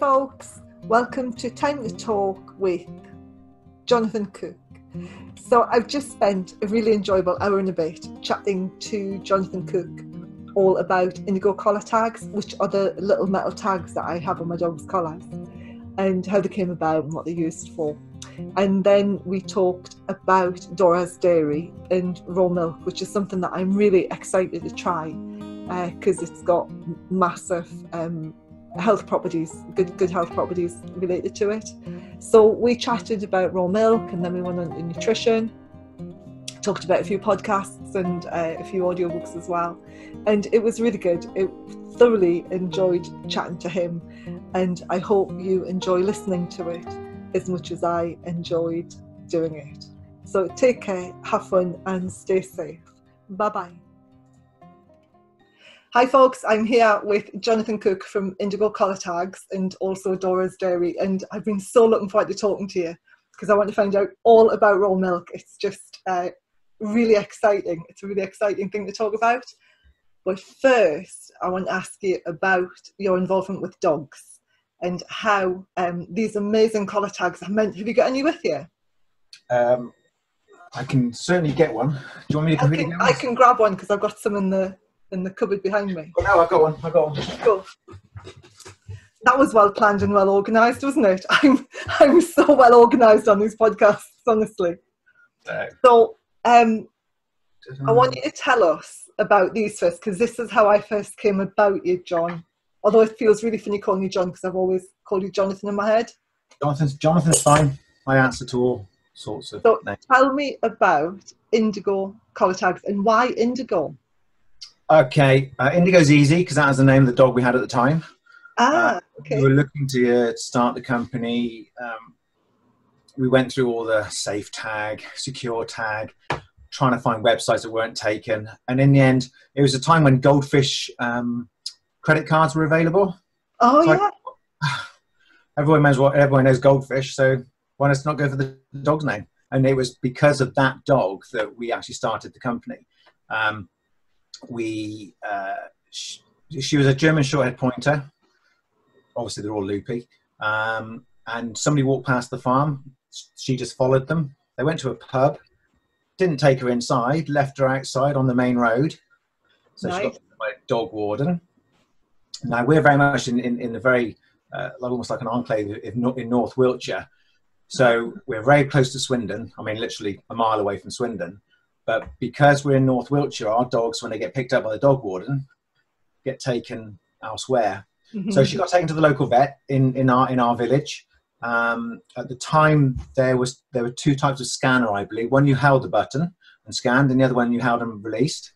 folks. Welcome to Time to Talk with Jonathan Cook. So, I've just spent a really enjoyable hour and a bit chatting to Jonathan Cook all about indigo collar tags, which are the little metal tags that I have on my dog's collars, and how they came about and what they're used for. And then we talked about Dora's Dairy and raw milk, which is something that I'm really excited to try because uh, it's got massive um, health properties, good good health properties related to it. So we chatted about raw milk, and then we went on to nutrition. Talked about a few podcasts and uh, a few audiobooks as well, and it was really good. It thoroughly enjoyed chatting to him, and I hope you enjoy listening to it as much as I enjoyed doing it. So take care, have fun, and stay safe. Bye bye. Hi, folks. I'm here with Jonathan Cook from Indigo Collar Tags and also Dora's Dairy. And I've been so looking forward to talking to you because I want to find out all about raw milk. It's just uh, really exciting. It's a really exciting thing to talk about. But first, I want to ask you about your involvement with dogs and how um, these amazing collar tags are meant. Have you got any with you? Um, I can certainly get one. Do you want me to I can, I can grab one because I've got some in the in the cupboard behind me. Oh, no, I've got one. I've got one. Cool. That was well planned and well organised, wasn't it? I'm I'm so well organised on these podcasts, honestly. No. So um, I want you to tell us about these first, because this is how I first came about you, John. Although it feels really funny calling you John, because I've always called you Jonathan in my head. Jonathan's Jonathan's fine. I answer to all sorts of. So names. tell me about indigo collar tags and why indigo. Okay, uh, Indigo's easy because that was the name of the dog we had at the time. Ah, uh, okay. We were looking to uh, start the company. Um, we went through all the safe tag, secure tag, trying to find websites that weren't taken. And in the end, it was a time when goldfish um, credit cards were available. Oh, so yeah. I, everyone knows what everyone knows goldfish, so why not not go for the dog's name? And it was because of that dog that we actually started the company. Um, we uh, she, she, was a German shorthair pointer. Obviously, they're all loopy. Um, and somebody walked past the farm. She just followed them. They went to a pub. Didn't take her inside. Left her outside on the main road. So nice. she got by a dog warden. Now we're very much in in, in the very uh, almost like an enclave in, in North Wiltshire. So we're very close to Swindon. I mean, literally a mile away from Swindon. But because we're in North Wiltshire, our dogs, when they get picked up by the dog warden, get taken elsewhere. Mm-hmm. So she got taken to the local vet in, in our in our village. Um, at the time, there was there were two types of scanner, I believe. One you held the button and scanned, and the other one you held and released.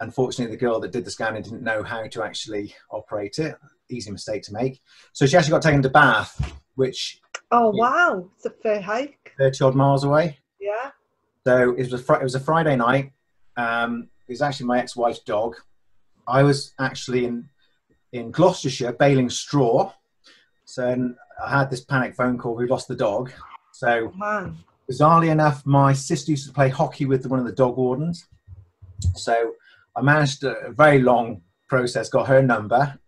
Unfortunately, the girl that did the scanning didn't know how to actually operate it. Easy mistake to make. So she actually got taken to Bath, which oh wow, it's a fair hike, thirty odd miles away. Yeah. So it was a fr- it was a Friday night. Um, it was actually my ex-wife's dog. I was actually in in Gloucestershire baling straw. So I had this panic phone call. We lost the dog. So oh, bizarrely enough, my sister used to play hockey with one of the dog wardens. So I managed a very long process. Got her number.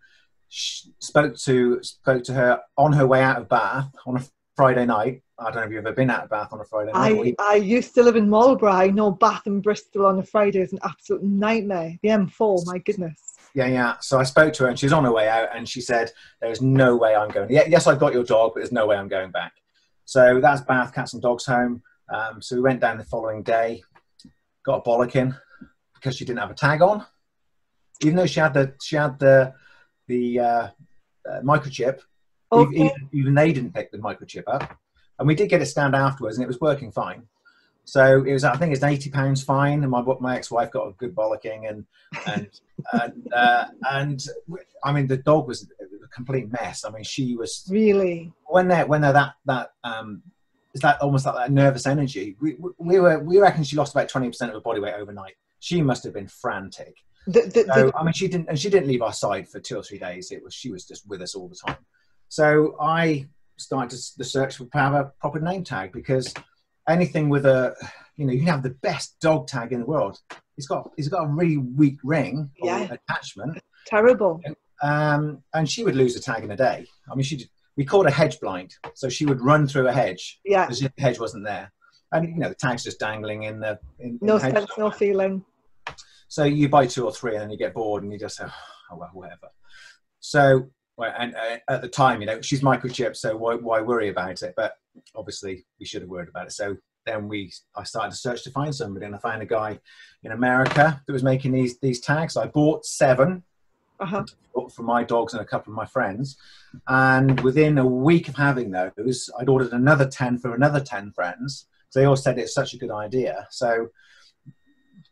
Spoke to spoke to her on her way out of Bath on a Friday night. I don't know if you've ever been out of Bath on a Friday night. I, I used to live in Marlborough. I know Bath and Bristol on a Friday is an absolute nightmare. The M4, my goodness. Yeah, yeah. So I spoke to her and she's on her way out and she said, There's no way I'm going. Yeah, yes, I've got your dog, but there's no way I'm going back. So that's Bath Cats and Dogs Home. Um, so we went down the following day, got a bollocking because she didn't have a tag on. Even though she had the she had the the uh, uh, microchip, Okay. Even, even, they didn't pick the microchip up, and we did get it scanned afterwards, and it was working fine. So it was, I think, it's eighty pounds fine, and my my ex-wife got a good bollocking, and and and, uh, and I mean the dog was a complete mess. I mean she was really when they're when they're that that um it's that almost like that nervous energy. We we were we reckon she lost about twenty percent of her body weight overnight. She must have been frantic. The, the, so, the, I mean, she didn't, and she didn't leave our side for two or three days. It was she was just with us all the time. So I started the search for have a proper name tag because anything with a, you know, you can have the best dog tag in the world. It's got it's got a really weak ring yeah. attachment. Terrible. um, and she would lose a tag in a day. I mean, she we called a hedge blind, so she would run through a hedge Yeah. as if the hedge wasn't there, and you know the tag's just dangling in the in, in No the sense, no feeling. So you buy two or three, and then you get bored, and you just say, "Oh well, whatever." So, and uh, at the time, you know, she's microchipped, so why, why worry about it? But obviously, we should have worried about it. So then we, I started to search to find somebody, and I found a guy in America that was making these these tags. I bought seven Uh-huh. for my dogs and a couple of my friends, and within a week of having those, I'd ordered another ten for another ten friends. They all said it's such a good idea. So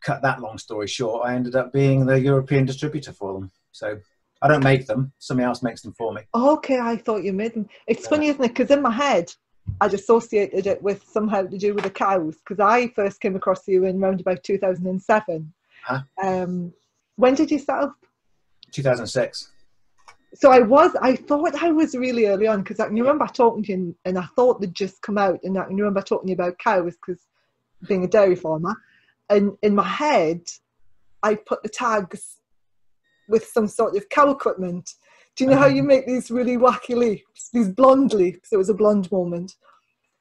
cut that long story short, I ended up being the European distributor for them. So I don't make them; somebody else makes them for me. Okay, I thought you made them. It's Yeah. funny, isn't it? Because in my head, I'd associated it with somehow to do with the cows. Because I first came across you in around about 2007. Huh? Um, when did you set up? 2006. So I was, I thought I was really early on because I can remember talking to you and I thought they'd just come out. And I can remember talking to you about cows because being a dairy farmer. And in my head, I put the tags with some sort of cow equipment. Do you know how you make these really wacky leaps, these blonde leaps? It was a blonde moment.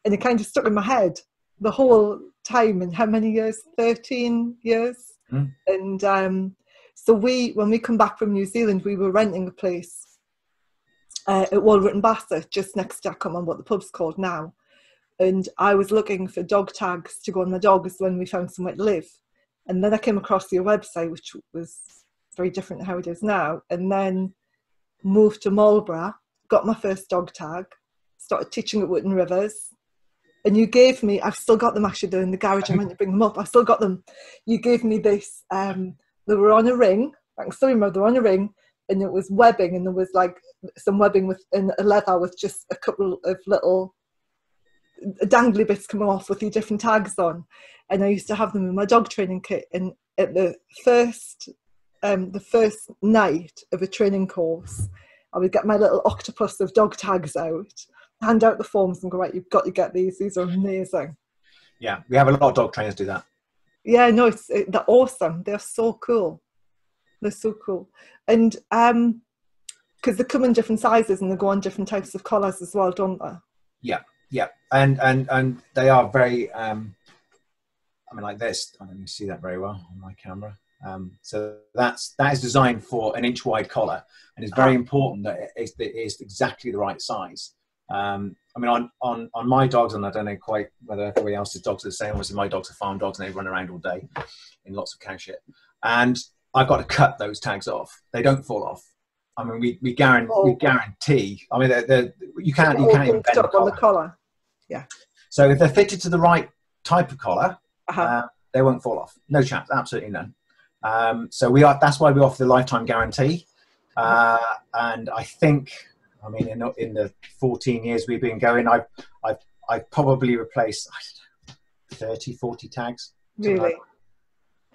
And it kind of stuck in my head the whole time. And how many years? 13 years. Mm. And um, so we, when we come back from New Zealand, we were renting a place uh, at Wootton Bassett, just next to, I can't remember what the pub's called now. And I was looking for dog tags to go on my dogs when we found somewhere to live. And then I came across your website, which was very different how it is now. And then moved to Marlborough, got my first dog tag, started teaching at Wootton Rivers. And you gave me, I've still got them actually, they're in the garage, I meant to bring them up. I still got them. You gave me this, um, they were on a ring, I can still remember, they were on a ring, and it was webbing, and there was like some webbing with a leather with just a couple of little dangly bits coming off with the different tags on. And I used to have them in my dog training kit. And at the first, um, the first night of a training course, I would get my little octopus of dog tags out, hand out the forms, and go right. You've got to get these. These are amazing. Yeah, we have a lot of dog trainers do that. Yeah, no, it's it, they're awesome. They're so cool. They're so cool, and um, because they come in different sizes and they go on different types of collars as well, don't they? Yeah, yeah, and and and they are very. Um, I mean, like this. I don't even see that very well on my camera. Um, so that's that is designed for an inch wide collar, and it's very Ah. important that it is, it is exactly the right size. Um, I mean, on, on on my dogs, and I don't know quite whether everybody else's dogs are the same. Obviously, my dogs are farm dogs, and they run around all day in lots of cow shit. And I've got to cut those tags off. They don't fall off. I mean, we we guarantee, we Oh. guarantee. I mean, they're, they're, you can't you can't even bend the on the collar. Yeah. So if they're fitted to the right type of collar, Uh-huh. uh, they won't fall off. No chance, absolutely none. Um, so we are. That's why we offer the lifetime guarantee. Uh, and I think, I mean, in, in the 14 years we've been going, I've I've, I've probably replaced I don't know, 30, 40 tags. like really.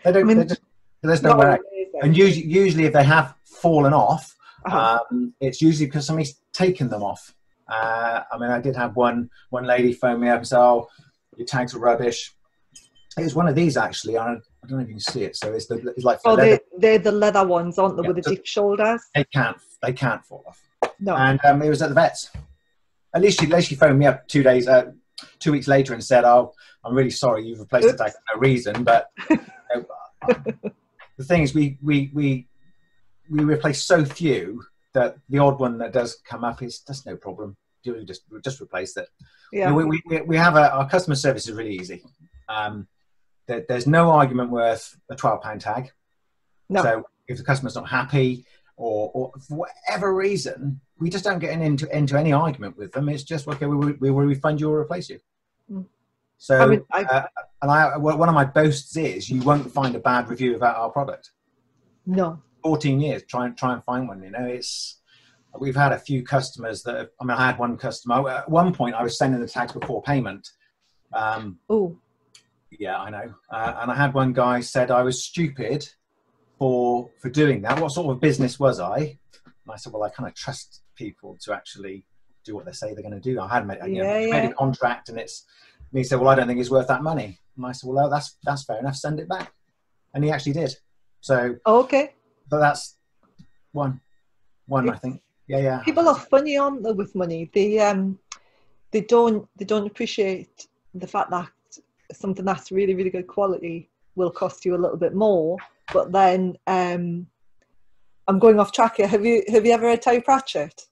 They don't. I mean, just, there's else. amazing. And usually, usually, if they have fallen off, Uh-huh. um, it's usually because somebody's taken them off. Uh, I mean, I did have one one lady phone me up and say, "Oh, your tags are rubbish." It was one of these actually. I I don't know if you can see it. So it's the it's like oh, leather. they, they're the leather ones, aren't they, Yeah, with the deep shoulders? They can't they can't fall off. No. And um, it was at the vets. At least she, at least she phoned me up two days, uh, two weeks later, and said, "Oh, I'm really sorry, you've replaced the tag for no reason." But uh, the thing is, we we we we replace so few that the odd one that does come up is that's no problem. You just just replace it. yeah. We, we, we, we have a, our customer service is really easy. Um, there, there's no argument worth a twelve pound tag. no. So if the customer's not happy or, or for whatever reason, we just don't get into into any argument with them. It's just okay. We, will- we will refund you or replace you. Mm. So I mean, I, uh, and I one of my boasts is you won't find a bad review about our product. no. 14 years try and try and find one you know it's we've had a few customers that have, i mean i had one customer at one point i was sending the tags before payment um, Oh, yeah i know uh, and i had one guy said i was stupid for for doing that what sort of business was i and i said well i kind of trust people to actually do what they say they're going to do i had made, you know, Yeah, made a contract and it's and he said well i don't think it's worth that money and i said well that's that's fair enough send it back and he actually did so okay. but that's one. one, I think. Yeah, yeah. People are funny, aren't they, with money? They um, they don't they don't appreciate the fact that something that's really really good quality will cost you a little bit more. But then um, I'm going off track here. Have you have you ever read Terry Pratchett?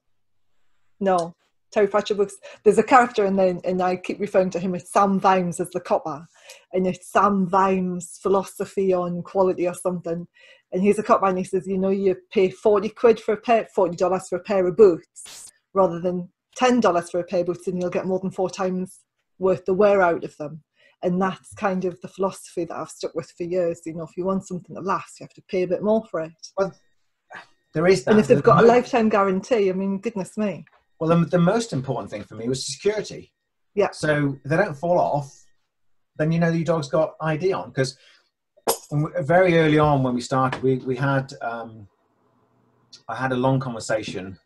No. Terry Pratchett books. There's a character and then and I keep referring to him as Sam Vimes as the copper. And it's Sam Vimes' philosophy on quality or something. And he's a copper and he says, you know, you pay 40 quid for a pair, $40 for a pair of boots rather than $10 for a pair of boots and you'll get more than four times worth the wear out of them. And that's kind of the philosophy that I've stuck with for years. You know, if you want something to last, you have to pay a bit more for it. Well, there is that. And if they've got a lifetime guarantee, I mean, goodness me. Well, the, the most important thing for me was security. Yeah. So if they don't fall off, then you know your dog's got ID on. Because very early on when we started, we, we had, um, I had a long conversation.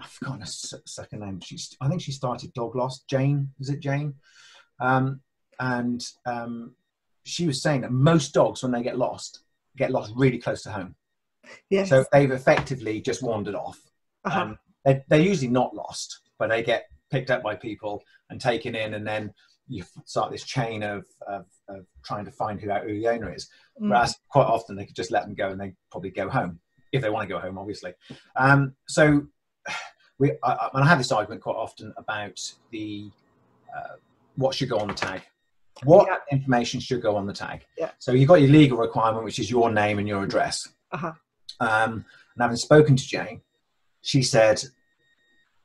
I've forgotten her second name. She's, I think she started Dog Lost. Jane, is it Jane? Um, and um, she was saying that most dogs, when they get lost, get lost really close to home. Yes. So they've effectively just wandered off. Uh-huh. Um, they're, they're usually not lost, but they get picked up by people and taken in, and then you start this chain of, of, of trying to find who, who the owner is. Mm. Whereas quite often they could just let them go and they probably go home if they want to go home, obviously. Um, so we, I, I have this argument quite often about the uh, what should go on the tag. What Yeah. information should go on the tag? Yeah. So you've got your legal requirement, which is your name and your address. Uh-huh. Um, and having spoken to Jane, she said,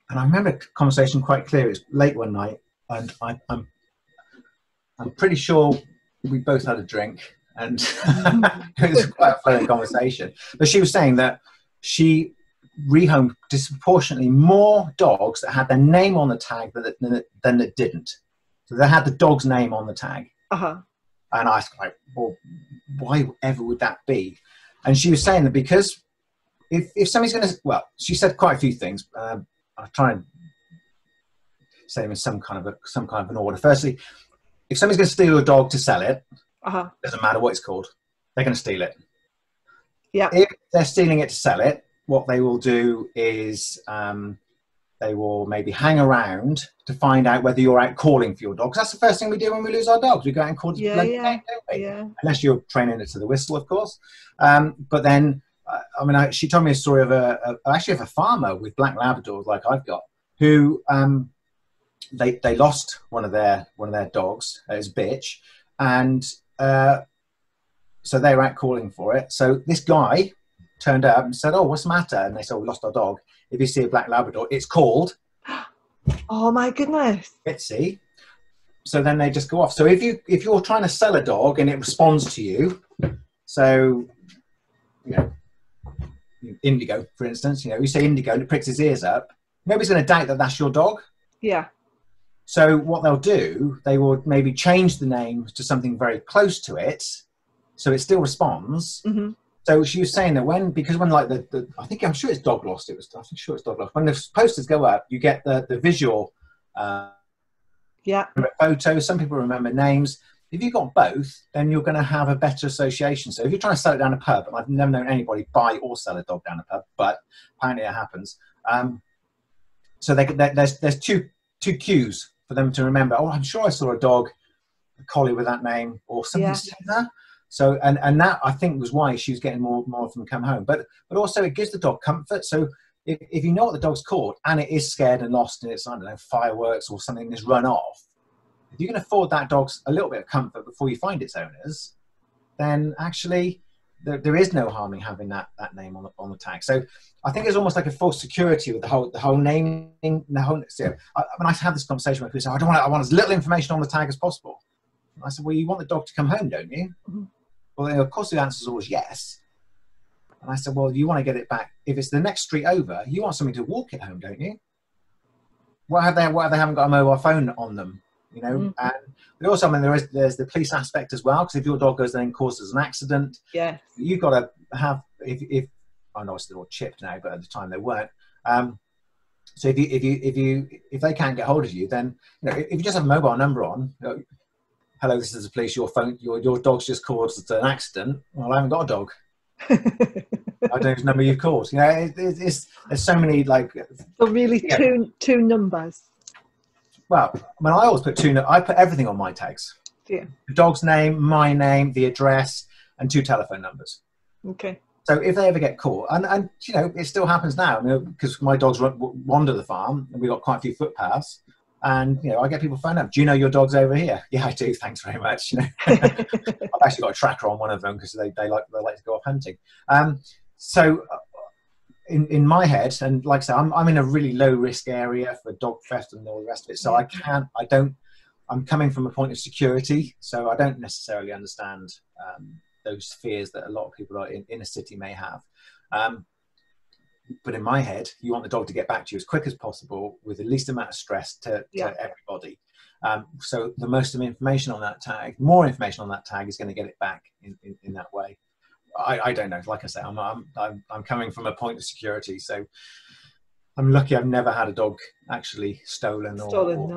and I remember the conversation quite clear. It was late one night, and I, I'm, I'm pretty sure we both had a drink, and it was quite a funny conversation. But she was saying that she rehomed disproportionately more dogs that had their name on the tag than, than, than that didn't. So they had the dog's name on the tag. Uh-huh. And I was like, well, why ever would that be? And she was saying that because if, if somebody's going to, well, she said quite a few things. Um, I'll try and say them in some kind of a, some kind of an order. Firstly, if somebody's going to steal a dog to sell it, Uh-huh. doesn't matter what it's called, they're going to steal it. Yeah. If they're stealing it to sell it, what they will do is um, they will maybe hang around to find out whether you're out calling for your dog. that's the first thing we do when we lose our dogs. We go out and call the Yeah, yeah, name, don't we? Yeah. unless you're training it to the whistle, of course. Um, but then, uh, I mean, I, she told me a story of a, a actually of a farmer with black Labradors, like I've got, who um, they they lost one of their one of their dogs, uh, his bitch, and uh, so they were out calling for it. So this guy turned up and said, "Oh, what's the matter?" And they said, "We lost our dog. If you see a black Labrador, it's called." Oh my goodness. Etsy. So then they just go off. So if you if you're trying to sell a dog and it responds to you, so you know, Indigo, for instance, you know, you say Indigo and it pricks his ears up, nobody's going to doubt that that's your dog. Yeah. So what they'll do, they will maybe change the name to something very close to it, so it still responds. hmm So she was saying that when, because when like the, the I think I'm sure it's dog lost. It was, I'm sure it's dog lost. When the posters go up, you get the the visual. Uh, Yeah. photos. Some people remember names. If you've got both, then you're going to have a better association. So if you're trying to sell it down a pub, and I've never known anybody buy or sell a dog down a pub, but apparently it happens. Um, so they, they, there's there's two two cues for them to remember. Oh, I'm sure I saw a dog, a collie with that name, or something Yeah. similar. So and and that I think was why she was getting more more of them come home. But but also it gives the dog comfort. So if, if you know what the dog's called and it is scared and lost and it's I don't know fireworks or something that's run off, if you can afford that dog's a little bit of comfort before you find its owners, then actually there, there is no harm in having that, that name on the, on the tag. So I think it's almost like a false security with the whole the whole naming. The whole, so I, when I had this conversation with people, I don't want I want as little information on the tag as possible. I said, well, you want the dog to come home, don't you? Mhm. Well, then, of course the answer is always yes. And I said, well, you want to get it back. If it's the next street over, you want somebody to walk it home, don't you? What have they? What have they haven't got a mobile phone on them? You know, Mhm. and but also, I mean, there is there's the police aspect as well. Because if your dog goes there and causes an accident, Yeah. you've got to have if, if I know it's they're all chipped now, but at the time they weren't. Um, so if you if you if you if they can't get hold of you, then you know if you just have a mobile number on, hello, this is the police. Your phone, your your dog's just caused an accident. Well, I haven't got a dog. I don't know number you've called. You know, it, it, it's there's so many like. So really, Yeah. two two numbers. Well, I mean, I always put two. I put everything on my tags. Yeah. The dog's name, my name, the address, and two telephone numbers. Okay. So if they ever get caught, and, and you know, it still happens now because my dogs wander the farm, and we've got quite a few footpaths. And you know, I get people phone up. Do you know your dog's over here? Yeah, I do. Thanks very much. You know, I've actually got a tracker on one of them because they, they like they like to go off hunting. Um, so uh, in in my head, and like I said, I'm I'm in a really low risk area for dog theft and all the rest of it. So I can't, I don't. I'm coming from a point of security, so I don't necessarily understand um, those fears that a lot of people are in, in a city may have. Um, but in my head, you want the dog to get back to you as quick as possible with the least amount of stress to, to Yeah. everybody. Um, so the most of information on that tag, more information on that tag is going to get it back in, in, in that way. I, I don't know. Like I say, I'm, I'm, I'm, I'm coming from a point of security. So I'm lucky I've never had a dog actually stolen or, Stolen, or no.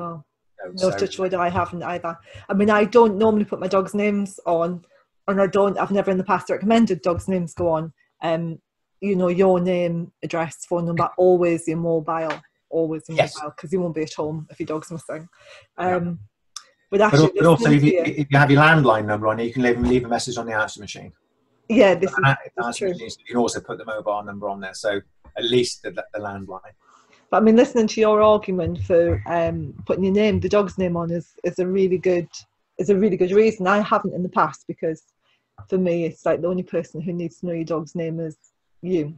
no, No so- touch wood, I haven't either. I mean, I don't normally put my dog's names on, and I don't. I've never in the past recommended dogs' names go on. Um, you know, your name, address, phone number, always your mobile, always your Yes. mobile, because you won't be at home if your dog's missing. Um, but But, actually, al- but also, if you, if you have your landline number on it, you can leave, leave a message on the answer machine. yeah, this is And that- that's answer true. machine, so you can also put the mobile number on there. So at least the, the landline. But I mean, listening to your argument for um, putting your name, the dog's name on, is is a really good is a really good reason. I haven't in the past because for me, it's like the only person who needs to know your dog's name is you.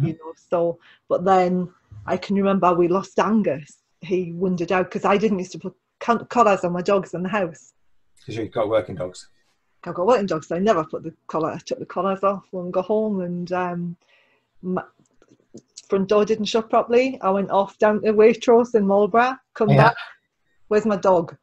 You know. So, but then I can remember we lost Angus. He wandered out because I didn't used to put collars on my dogs in the house. Because you've got working dogs. I've got working dogs, so I never put the collar. I took the collars off when I got home, and um, my front door didn't shut properly. I went off down to Waitrose in Marlborough. Come Yeah. back, where's my dog?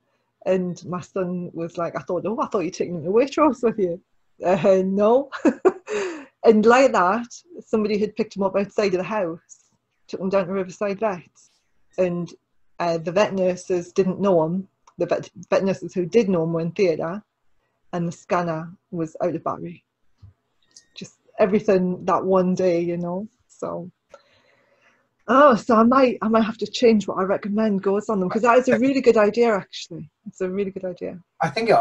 And my son was like, I thought, oh, I thought you'd taken him to Waitrose with you. Uh, no. and like that, somebody had picked him up outside of the house, took him down to Riverside Vets, and uh, the vet nurses didn't know him. The vet, vet nurses who did know him were in theatre, and the scanner was out of battery. Just everything that one day, you know. So, oh, so I might, I might have to change what I recommend goes on them because that is a really good idea. Actually, it's a really good idea. I think it,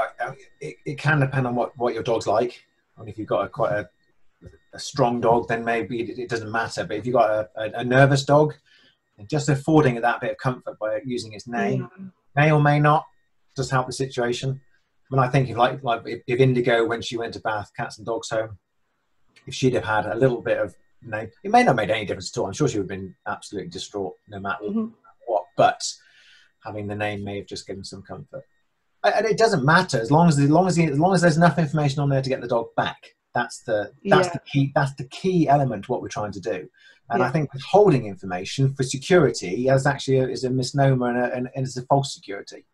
it, it can depend on what, what your dog's like. I mean, if you've got a quite a, a strong dog, then maybe it, it doesn't matter. But if you've got a, a, a nervous dog, just affording it that bit of comfort by using its name Yeah. may or may not just help the situation. When I think of like like if, if Indigo when she went to Bath Cats and Dogs Home, if she'd have had a little bit of name, it may not have made any difference at all. I'm sure she would have been absolutely distraught no matter Mhm. what. But having the name may have just given some comfort. And and it doesn't matter as long as as long as as long as there's enough information on there to get the dog back. That's the that's Yeah. the key that's the key element what we're trying to do. And I think withholding information for security is actually a, is a misnomer and, a, and, and it's a false security.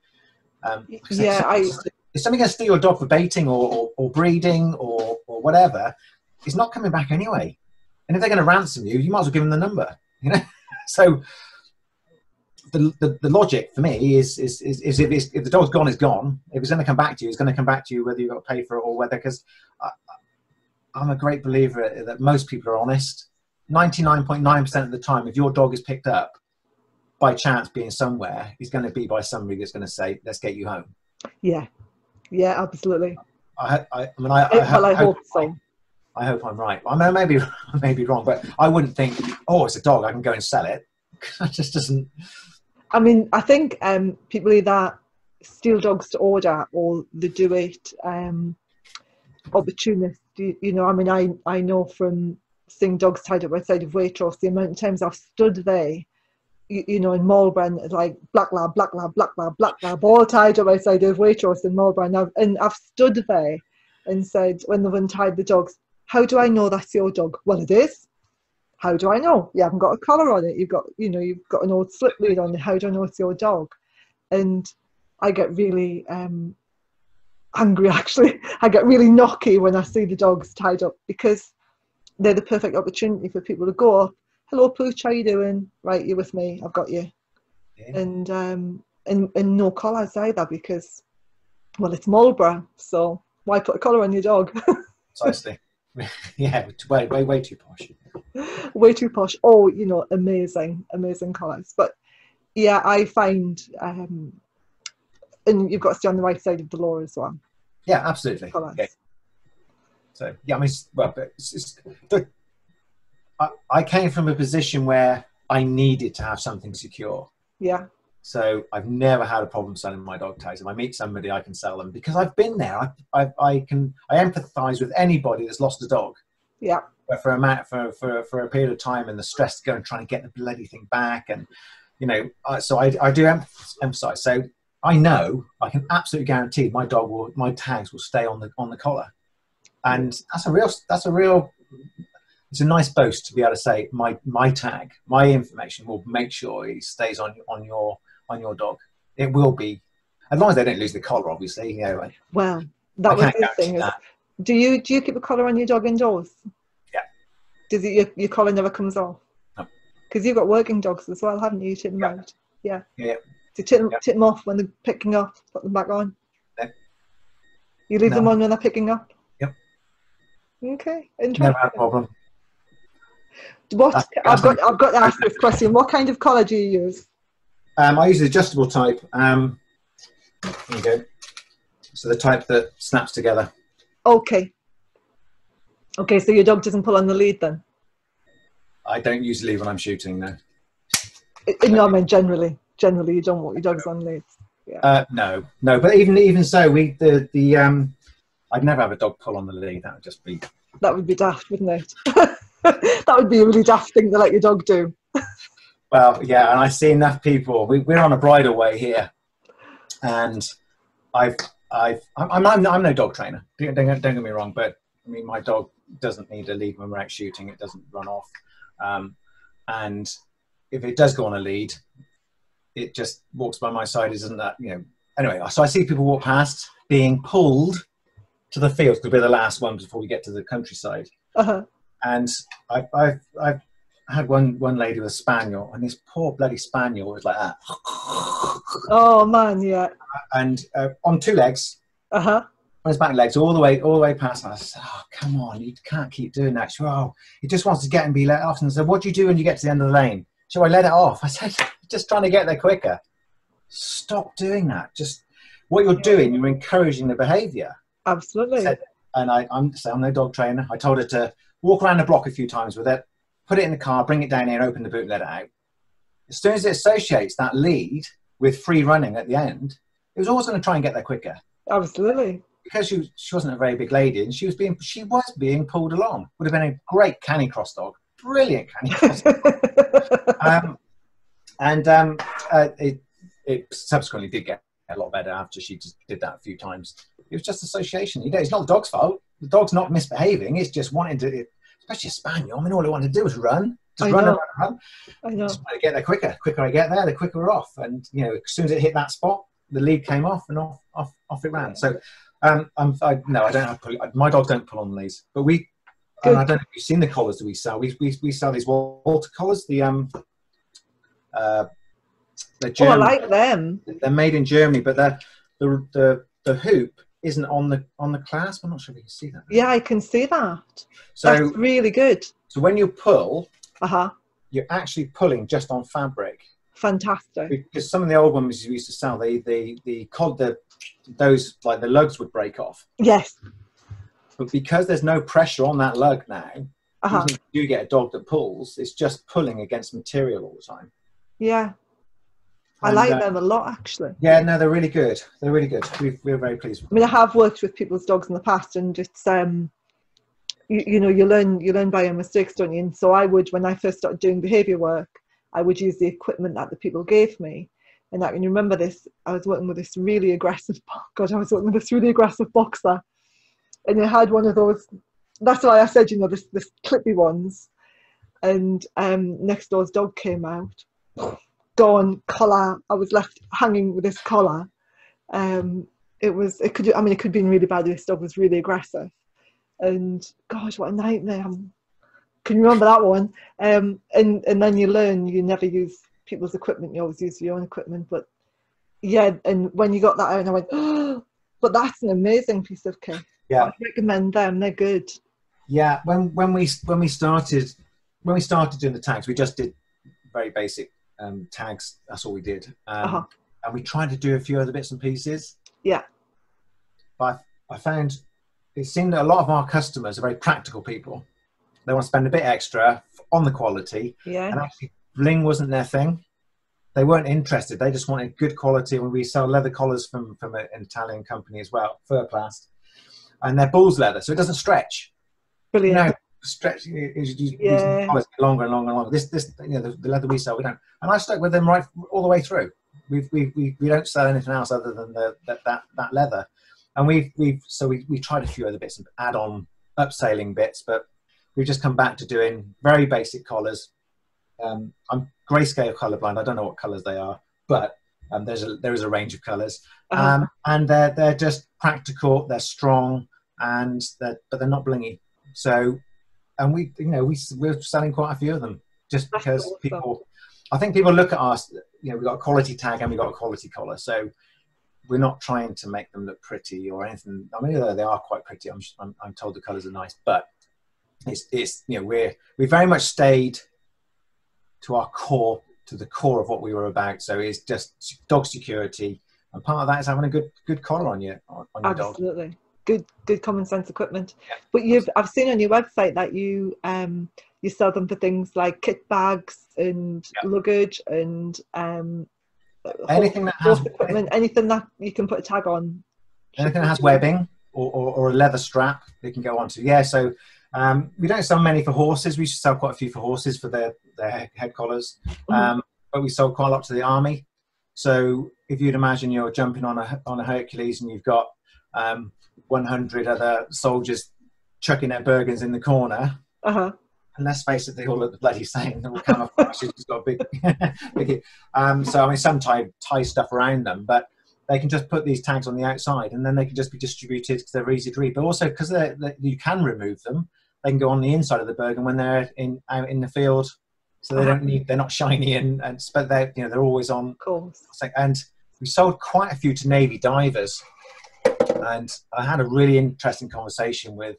Um, Yeah, I- if somebody going to steal your dog for baiting or, or, or breeding or, or whatever, it's not coming back anyway. And if they're going to ransom you, you might as well give them the number. You know, so the, the, the logic for me is is, is, is if, it's, if the dog's gone, it's gone. If it's going to come back to you, it's going to come back to you whether you've got to pay for it or whether because I'm a great believer that most people are honest. 99.9% of the time, if your dog is picked up by chance being somewhere, he's going to be by somebody that's going to say, "Let's get you home." Yeah, yeah, absolutely. I, I, I mean, I, I, well, I hope, hope so. I hope I'm right. I mean, I may be, I may be wrong, but I wouldn't think, "Oh, it's a dog. I can go and sell it." That just doesn't. I mean, I think um, people either steal dogs to order or they do it um, opportunist. You, know, I mean, I, I know from seeing dogs tied up outside of Waitrose, the amount of times I've stood there, you, you know, in Marlborough, like black lab, black lab, black lab, black lab, all tied up outside of Waitrose in Marlborough. And I've, stood there and said, when they've untied the dogs, how do I know that's your dog? Well, it is how do I know? You haven't got a collar on it. You've got, you know, you've got an old slip lead on it. How do I know it's your dog? And I get really um, angry. Actually, I get really knocky when I see the dogs tied up because they're the perfect opportunity for people to go up. Hello, Pooch. How you doing? Right, you're with me? I've got you. Yeah. And um, and and no collars either because, well, it's Marlborough, so why put a collar on your dog? Precisely. yeah, way, way, way too posh. way too posh. Oh, you know, amazing, amazing colours. But yeah, I find, um, and you've got to stay on the right side of the law as well. Yeah, absolutely. Colours. Okay. So yeah, I mean, well, but it's, it's, the, I, I came from a position where I needed to have something secure. Yeah, So I've never had a problem selling my dog tags. If I meet somebody, I can sell them because I've been there. I, I, I can I empathise with anybody that's lost a dog. yeah, But for a ma- for, for for a period of time and the stress to go and try and get the bloody thing back and you know uh, so I, I do em- emphasize so I know I can absolutely guarantee my dog will my tags will stay on the on the collar and that's a real that's a real it's a nice boast to be able to say my my tag my information will make sure it stays on on your on your dog it will be as long as they don't lose the collar obviously you know well, I that was the thing. Is, do you do you keep a collar on your dog indoors? Yeah. Does it your, your collar never comes off? No. Because you've got working dogs as well, haven't you? Them Yeah. Yeah. So take them, Yeah. take them off when they're picking up, put them back on. No. You leave them on when they're picking up. Yep. Okay, interesting. never had a problem What That's- I've got, I've got to ask this question. What kind of collar do you use? Um, I use the adjustable type. Um, there you go. So the type that snaps together. Okay. Okay, so your dog doesn't pull on the lead then? I don't usually when I'm shooting though. I- I- No, I mean generally. Generally, you don't want your dogs on leads. Uh, no, no. But even even so, we the the um, I'd never have a dog pull on the lead. That would just be That would be daft, wouldn't it? that would be a really daft thing to let your dog do. well, yeah. And I see enough people. We, we're on a bridle way here, and I've I've I'm I'm, I'm, no dog trainer. Don't, don't don't get me wrong, but I mean my dog doesn't need a lead when we're out shooting. It doesn't run off, um, and if it does go on a lead, it just walks by my side. Isn't that you know? Anyway, so I see people walk past being pulled to the field because we're the last ones before we get to the countryside. Uh-huh. And I've, I've, I've had one, one lady with a spaniel, and this poor bloody spaniel was like that. Oh man, yeah. And uh, on two legs, Uh huh. on his back legs, all the way, all the way past. And I said, "Oh, come on, you can't keep doing that." She, oh, he just wants to get and be let off. And I said, "What do you do when you get to the end of the lane?" So I let it off. I said, "Just trying to get there quicker." Stop doing that. Just what you're doing, you're encouraging the behaviour. Absolutely. Said- and I, I'm, so I'm no dog trainer. I told her to walk around the block a few times with it, put it in the car, bring it down here, open the boot, let it out. As soon as it associates that lead with free running at the end, it was always going to try and get there quicker Absolutely. because she, was, she wasn't a very big lady and she was being she was being pulled along. Would have been a great canicross dog, brilliant canicross. um, and um, uh, it it subsequently did get a lot better after she just did that a few times. It was just association. You know, it's not the dog's fault. The dog's not misbehaving. It's just wanting to, especially a spaniel. I mean, all it wanted to do was run, just I run know. run run. I know. Just to get there quicker. quicker I get there, the quicker we're off. And you know, as soon as it hit that spot, the lead came off and off, off, off it ran. So, um, I'm, I, no, I don't have pull, my dogs don't pull on these, but we. And I don't know if you've seen the collars that we sell. We, we, we sell these water collars. The um, uh, they're Oh, I like them. They're made in Germany, but the the the the hoop isn't on the on the clasp. I'm not sure if you can see that. Yeah, I can see that. So That's really good. so when you pull, Uh huh. you're actually pulling just on fabric. Fantastic. because some of the old ones we used to sell, the the the cod the those like the lugs would break off, Yes. but because there's no pressure on that lug now, Uh huh. even if you get a dog that pulls, it's just pulling against material all the time. Yeah. I And, like uh, them a lot, actually. Yeah, no, they're really good. They're really good. we we're very pleased. I mean, I have worked with people's dogs in the past, and it's um, you, you know, you learn you learn by your mistakes, don't you? And so I would, when I first started doing behaviour work, I would use the equipment that the people gave me, and I can remember this. I was working with this really aggressive. God, I was working with this really aggressive boxer, and I had one of those. That's why I said, you know, this this clippy ones, and um, next door's dog came out, gone collar. I was left hanging with this collar. Um, it was it could I mean it could have been really bad. This dog was really aggressive, and gosh, what a nightmare! I'm, can you remember that one? Um, and and then you learn you never use people's equipment. You always use your own equipment. But yeah, and when you got that out, I went, oh, but that's an amazing piece of kit. Yeah. I'd recommend them. They're good. Yeah, when when we when we started when we started doing the tags, we just did very basic um, tags. That's all we did, um, Uh-huh. and we tried to do a few other bits and pieces. Yeah. But I, I found it seemed that a lot of our customers are very practical people. They want to spend a bit extra on the quality, Yeah. and actually bling wasn't their thing. They weren't interested. They just wanted good quality. And we sell leather collars from from an Italian company as well, Ferplast, and they're bull's leather, so it doesn't stretch. Brilliant. No, stretch you- you- Yeah. collars longer and longer and longer. This this you know the, the leather we sell we don't. And I stuck with them right all the way through. We've, we we we don't sell anything else other than the that that, that leather. And we've we've so we we tried a few other bits and add on upsailing bits, but we've just come back to doing very basic collars. Um, I'm grayscale colorblind. I don't know what colors they are, but um, there's a there is a range of colors, Uh-huh. um, and they're they're just practical. They're strong, and they're but they're not blingy. So, and we you know we we're selling quite a few of them just because awesome. people. I think people look at us. You know, we've got a quality tag and we've got a quality collar, so we're not trying to make them look pretty or anything. I mean, although they are quite pretty. I'm I'm, I'm told the colors are nice, but it's it's you know we're we very much stayed to our core to the core of what we were about. So it's just dog security, and part of that is having a good good collar on your on on your dog. Absolutely. Good good common sense equipment. Yeah. But you've I've seen on your website that you um you sell them for things like kit bags and Yeah. luggage and um Anything that has equipment, anything that you can put a tag on. anything that has webbing or, or, or a leather strap they can go onto. Yeah, so um, we don't sell many for horses. We sell quite a few for horses for their, their head, collars, Mhm. um, but we sold quite a lot to the army. So if you'd imagine you're jumping on a on a Hercules and you've got um, 100 other soldiers chucking their Bergens in the corner, Uh-huh. and let's face it, they all look the bloody same. They're all camouflage. It's got a big, big. Um, so I mean, some tie tie stuff around them, but they can just put these tags on the outside, and then they can just be distributed because they're easy to read. But also because they you can remove them, they can go on the inside of the Bergen when they're in out in the field, so they don't need. They're not shiny and and but they're, you know they're always on Of course. and we sold quite a few to Navy divers. And I had a really interesting conversation with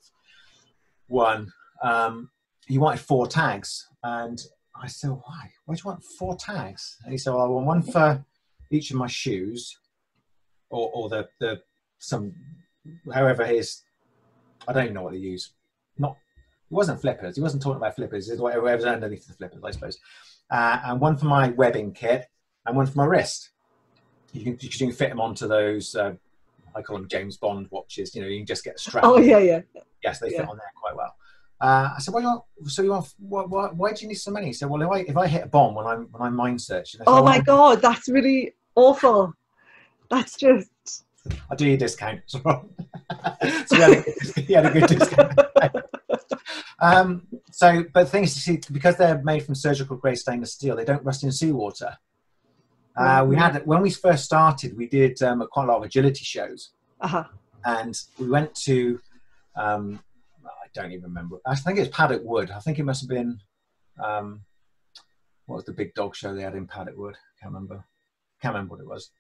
one. Um, he wanted four tags, and I said, "Why? Why do you want four tags?" And he said, "Well, I want one for each of my shoes, or, or the the some however his I don't even know what they use. Not it wasn't flippers. He wasn't talking about flippers. It's whatever's underneath the flippers, I suppose. Uh, and one for my webbing kit, and one for my wrist. You can, you can fit them onto those. Uh, I call them James Bond watches. You know, you can just get a strap. Oh yeah, yeah. Yes, they fit on there quite well. Uh, I said, "Why you want? So you want? Why, why, why do you need so many?" He said, "Well, if I if I hit a bomb when I'm when I'm mine searching, I Oh my god, that's really awful. That's just I'll do your discount." so he had, a, he had a good discount. um, so, but the thing is, you see, because they're made from surgical grade stainless steel, they don't rust in seawater. Uh, we had when we first started, we did um, quite a lot of agility shows. uh-huh. and we went to um, I don't even remember. I think it's Paddock Wood. I think it must have been um, what was the big dog show they had in Paddock Wood? Can't remember. Can't remember what it was.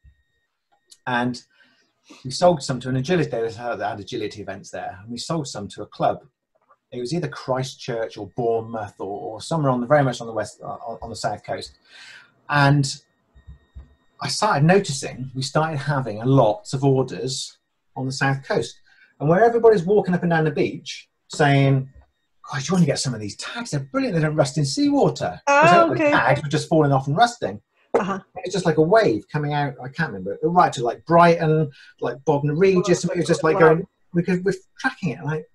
And we sold some to an agility. They had, agility events there, and we sold some to a club. It was either Christchurch or Bournemouth or, or somewhere on the very much on the west on, on the south coast, and I started noticing we started having a lot of orders on the south coast, and where everybody's walking up and down the beach saying, "God, you want to get some of these tags? They're brilliant. They don't rust in seawater." Oh, Because the. Tags were just falling off and rusting. Uh-huh. It's just like a wave coming out. I can't remember. Right to like Brighton, like Bognor Regis. It was just like going because we're tracking it. Like,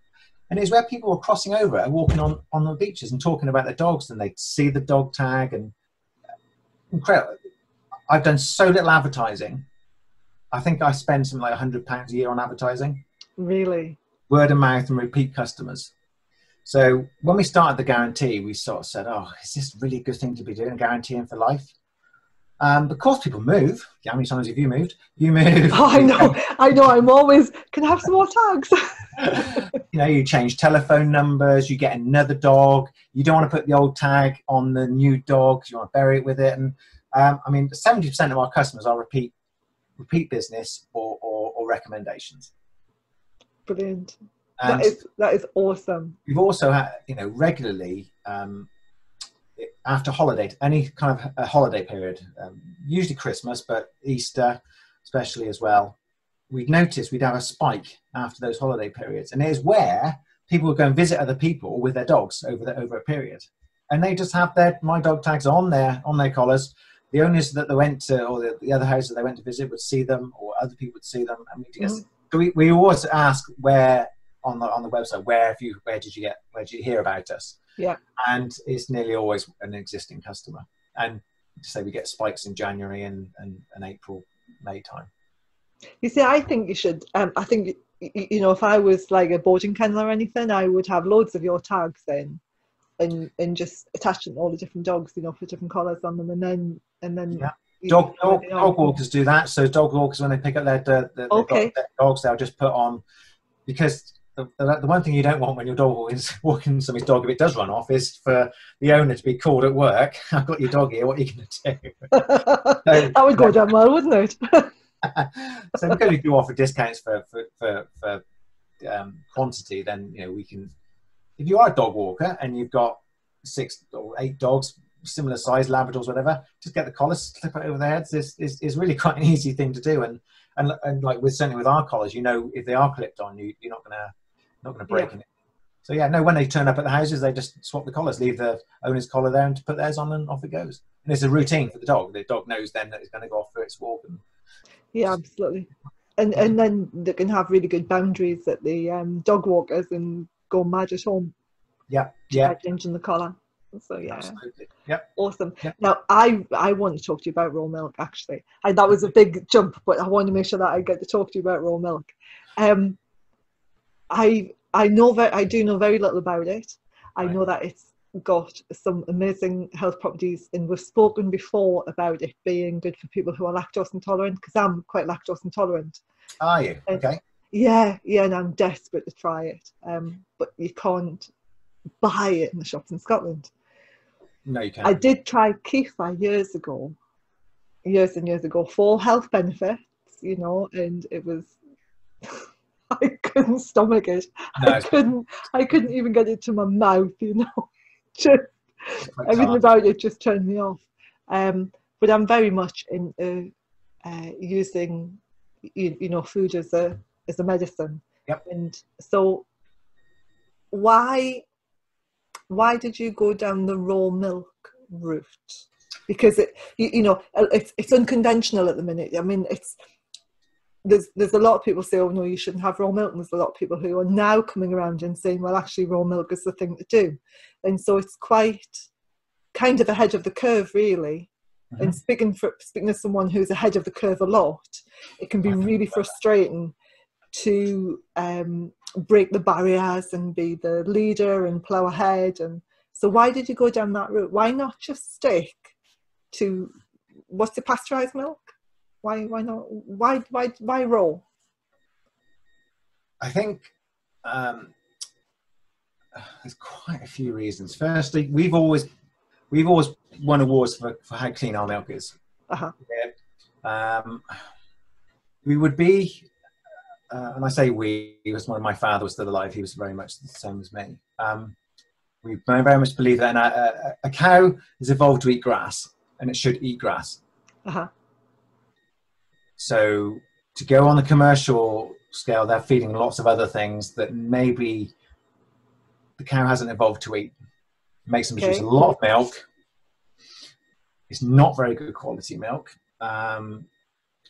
and it's where people were crossing over and walking on on the beaches and talking about their dogs, and they'd see the dog tag and incredible. I've done so little advertising. I think I spend something like hundred pounds a year on advertising, Really. word of mouth, and repeat customers. So when we started the guarantee, we sort of said, "Oh, is this really a good thing to be doing? Guaranteeing for life?" Um, because people move. How many times have you moved? You move. Oh, I know. I know. I'm always can I have some more tags. you know, you change telephone numbers, you get another dog, you don't want to put the old tag on the new dog. you want to bury it with it. And um, I mean, 70% of our customers are repeat repeat business or, or, or recommendations. Brilliant. And that is that is awesome. we've also had, you know, regularly um, after holiday, any kind of a holiday period, um, usually Christmas, but Easter especially as well, we'd notice we'd have a spike after those holiday periods, and it is where people would go and visit other people with their dogs over the, over a period, and they just have their my dog tags on their on their collars. The owners that they went to, or the, the other houses they went to visit, would see them, or other people would see them, and we just so we, we always ask where on the on the website where have you where did you get where did you hear about us? Yeah. and it's nearly always an existing customer. And say we get spikes in january and and, and april may time. You see, I think you should. Um, I think you know, if I was like a boarding kennel or anything, I would have loads of your tags in, and and just attaching all the different dogs, you know, for different collars on them, and then and then. Yeah. dog, dog, dog walkers do that so dog walkers when they pick up their, their, their, Okay. their dogs they'll just put on because the, the, the one thing you don't want when your dog is walking somebody's dog if it does run off is for the owner to be called at work i've got your dog here what are you going to do that would go down well, wouldn't it? so because we do offer discounts for for for, for um, quantity, then you know we can. If you are a dog walker and you've got six or eight dogs, similar size, Labradors, whatever, just get the collar, slip it over their heads. Is is is really quite an easy thing to do. And and and like with certainly with our collars, you know, if they are clipped on, you you're not gonna not gonna break Yeah. it. So yeah, no. When they turn up at the houses, they just swap the collars, leave the owner's collar there, and put theirs on, and off it goes. And it's a routine for the dog. The dog knows then that it's going to go off for its walk, and Yeah, absolutely. And and then they can have really good boundaries at the um, dog walkers and go mad at home yeah, yeah, changing the collar. So yeah, absolutely, yep. awesome. Yeah. Now I I want to talk to you about raw milk. Actually, I, that was a big jump, but I want to make sure that I get to talk to you about raw milk. Um, I I know very I do know very little about it. I Right. know that it's got some amazing health properties, and we've spoken before about it being good for people who are lactose intolerant because I'm quite lactose intolerant. Are you Uh, okay? Yeah, yeah, and I'm desperate to try it. Um, but you can't buy it in the shops in Scotland. No, you can't. I did try Kefir years ago, years and years ago for health benefits, you know, and it was I couldn't stomach it. no, I couldn't I couldn't even get it to my mouth, you know. just everything hard. about it just turned me off. Um, but I'm very much into uh, using, you, you know, food as a as a medicine. Yep. And so, why why did you go down the raw milk route? Because it, you, you know, uh, it's it's unconventional at the minute. I mean, it's there's there's a lot of people say, oh no, you shouldn't have raw milk, and there's a lot of people who are now coming around and saying, well, actually, raw milk is the thing to do, and so it's quite kind of ahead of the curve, really. And speaking for speaking as someone who's ahead of the curve a lot, it can be really frustrating to um, break the barriers and be the leader and plow ahead. And so, why did you go down that route? Why not just stick to what's the pasteurized milk? Why why not? Why why why raw? I think um, there's quite a few reasons. Firstly, we've always we've always won awards for, for how clean our milk is. Uh-huh. Yeah. Um, we would be, uh, and I say we, because when my father was still alive, he was very much the same as me. Um, we very much believe that a, a, a cow has evolved to eat grass, and it should eat grass. Uh-huh. So to go on the commercial scale, they're feeding lots of other things that maybe the cow hasn't evolved to eat. Makes them produce a lot of milk. It's not very good quality milk. Um,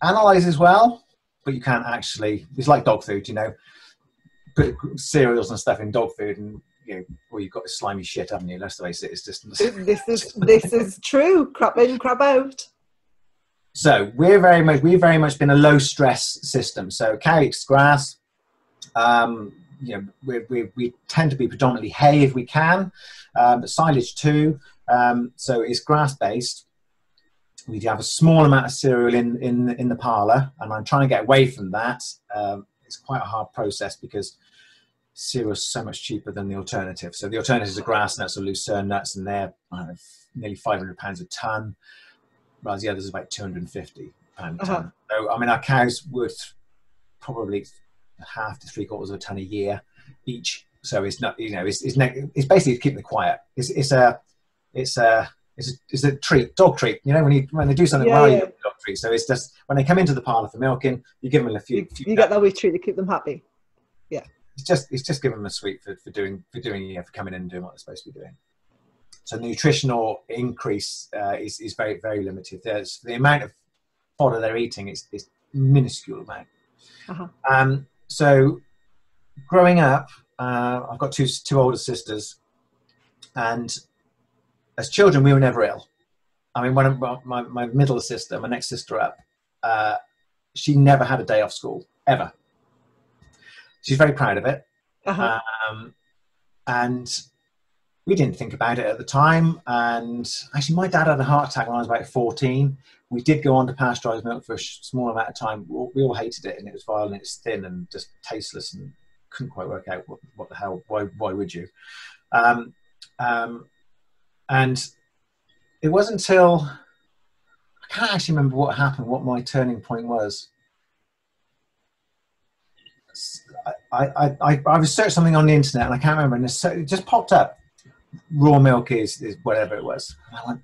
analyzes well, but you can't actually. It's like dog food, you know. Put cereals and stuff in dog food, and you know, well, you've got this slimy shit, haven't you? Let's face it, it's just. This is this is true. Crap in, crap out. So we're very much we've very much been a low stress system. So eats grass. Um, you know, we, we, we tend to be predominantly hay if we can, um, but silage too. Um, so it's grass based. We do have a small amount of cereal in in in the parlour, and I'm trying to get away from that. Um, it's quite a hard process because cereal is so much cheaper than the alternative. So the alternatives are grass nuts or lucerne nuts, and they're I don't know, nearly 500 pounds a ton whereas the others is about 250 pound a Uh-huh. ton. So I mean, our cows would probably half to three quarters of a ton a year. each. So it's not, you know, it's it's, ne- it's basically keeping it quiet. It's it's a it's a it's a, it's a treat, dog treat. You know, when you when they do something Yeah, well, yeah. you give dog treat. So it's just when they come into the parlour for milking, you give them a few. You, few you get that wee treat to keep them happy. Yeah. It's just it's just giving them a sweet for, for doing for doing you know, for coming in and doing what they're supposed to be doing. So nutritional increase uh, is is very very limited. There's the amount of fodder they're eating is is minuscule amount. Uh-huh. Um, so growing up, uh, I've got two two older sisters, and as children we were never ill. I mean, one of my, my, middle sister, my next sister up, uh, she never had a day off school ever. She's very proud of it. Uh-huh. Um, and we didn't think about it at the time. And actually, my dad had a heart attack when I was about 14. We did go on to pasteurized milk for a small amount of time. We all, we all hated it, and it was vile and it was thin and just tasteless, and couldn't quite work out what, what the hell. Why? Why would you? Um, um, and it wasn't until I can't actually remember what happened, what my turning point was. I, I, I, I researched something on the internet and I can't remember, and it just popped up. Raw milk is, is whatever it was. And I went,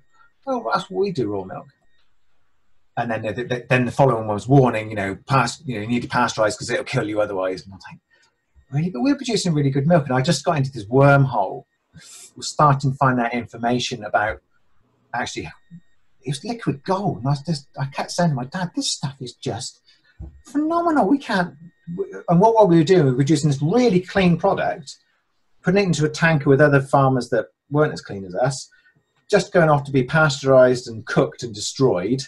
oh, that's what we do, raw milk. And then the, the, then the following one was warning, you know, past, you know, you need to pasteurize because it'll kill you otherwise. And I was like, really? But we're producing really good milk. And I just got into this wormhole, was starting to find out information about actually, it was liquid gold. And I was just, I kept saying to my dad, this stuff is just phenomenal. We can't. And what, what we were doing, we were producing this really clean product, putting it into a tanker with other farmers that weren't as clean as us, just going off to be pasteurized and cooked and destroyed.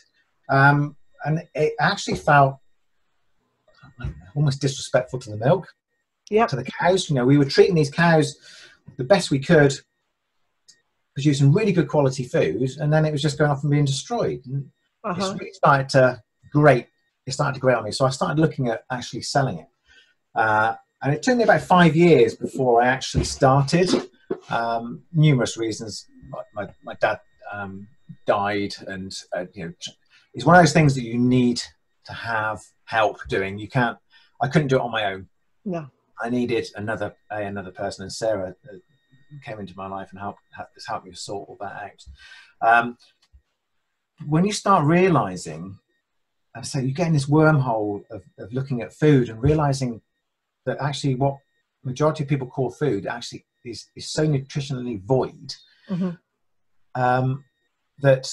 Um, and it actually felt almost disrespectful to the milk, yeah, to the cows. You know, we were treating these cows the best we could, producing really good quality food, and then it was just going off and being destroyed. And Uh-huh. it's really started to grate. It started to grate on me. So I started looking at actually selling it. Uh, and it took me about five years before I actually started. Um, numerous reasons. My, my, my dad um, died, and uh, you know, it's one of those things that you need to have help doing. You can't. I couldn't do it on my own. No. I needed another a, another person, and Sarah uh, came into my life and helped has helped me sort all that out. Um, when you start realizing, and so you get in this wormhole of, of looking at food and realizing that actually what majority of people call food actually is, is so nutritionally void Mhm. um, that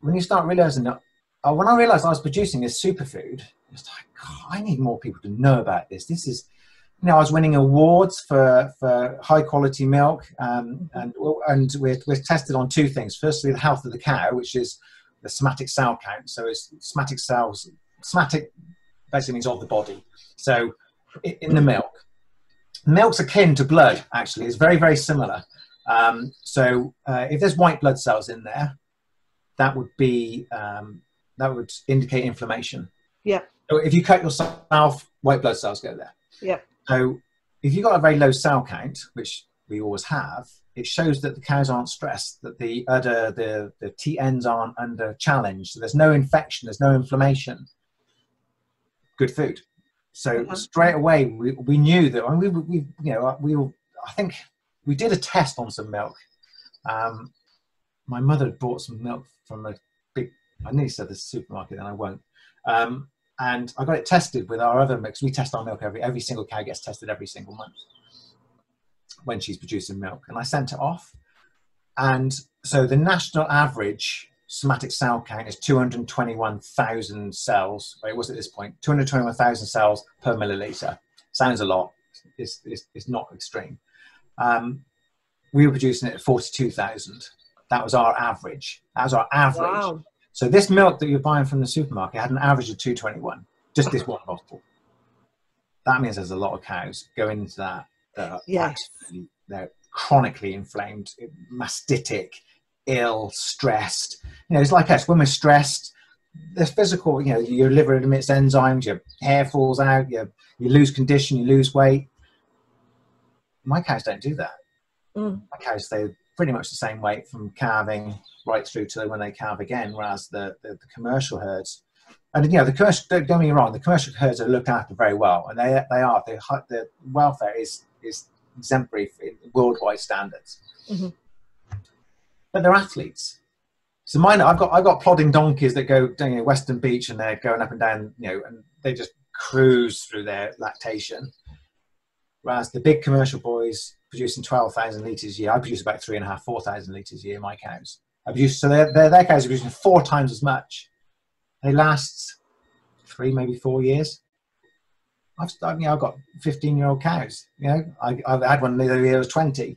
when you start realizing that, uh, when I realized I was producing this superfood, it's like, "God, I need more people to know about this. This is, you know, I was winning awards for, for high quality milk, um, and and we're, we're tested on two things. Firstly, the health of the cow, which is the somatic cell count. So it's somatic cells. Somatic basically means of the body. So in the milk, milk's akin to blood. Actually, it's very very similar. Um, so uh, if there's white blood cells in there, that would be um, that would indicate inflammation. Yeah. So if you cut yourself, white blood cells go there. Yeah. So if you've got a very low cell count, which we always have, it shows that the cows aren't stressed, that the udder, the, the TNs aren't under challenge. So there's no infection, there's no inflammation. Good food. So Uh-huh. straight away we, we knew that. I mean, we, we you know we all, I think we did a test on some milk. Um, my mother had bought some milk from a big. I nearly said the supermarket, and I won't. Um, and I got it tested with our other mix. We test our milk every every single cow gets tested every single month when she's producing milk, and I sent it off. And so the national average somatic cell count is 221,000 cells. It was at this point 221,000 cells per milliliter. Sounds a lot. It's, it's, it's not extreme. Um, we were producing it at 42,000. That was our average. That was our average. Wow. So this milk that you're buying from the supermarket had an average of 221, just this one bottle. That means there's a lot of cows going into that. that are Yes. They're chronically inflamed, mastitic, ill, stressed. You know, it's like us. When we're stressed, there's physical, you know, your liver emits enzymes, your hair falls out, you, you lose condition, you lose weight. My cows don't do that. Mm. My cows stay pretty much the same weight from calving right through to when they calve again, whereas the, the, the commercial herds, and you know, the commercial, don't get me wrong, the commercial herds are looked after very well, and they, they are, the, the welfare is, is exemplary in worldwide standards. Mm-hmm. But they're athletes. So mine, I've got I've got plodding donkeys that go down you know, Western Beach and they're going up and down, you know, and they just cruise through their lactation. Whereas the big commercial boys producing twelve thousand liters a year, I produce about three and a half, four thousand liters a year. My cows, I produce so their their cows are producing four times as much. They last three, maybe four years. I've, I've got 15 year old cows. You know, I, I've had one the other year, was 20.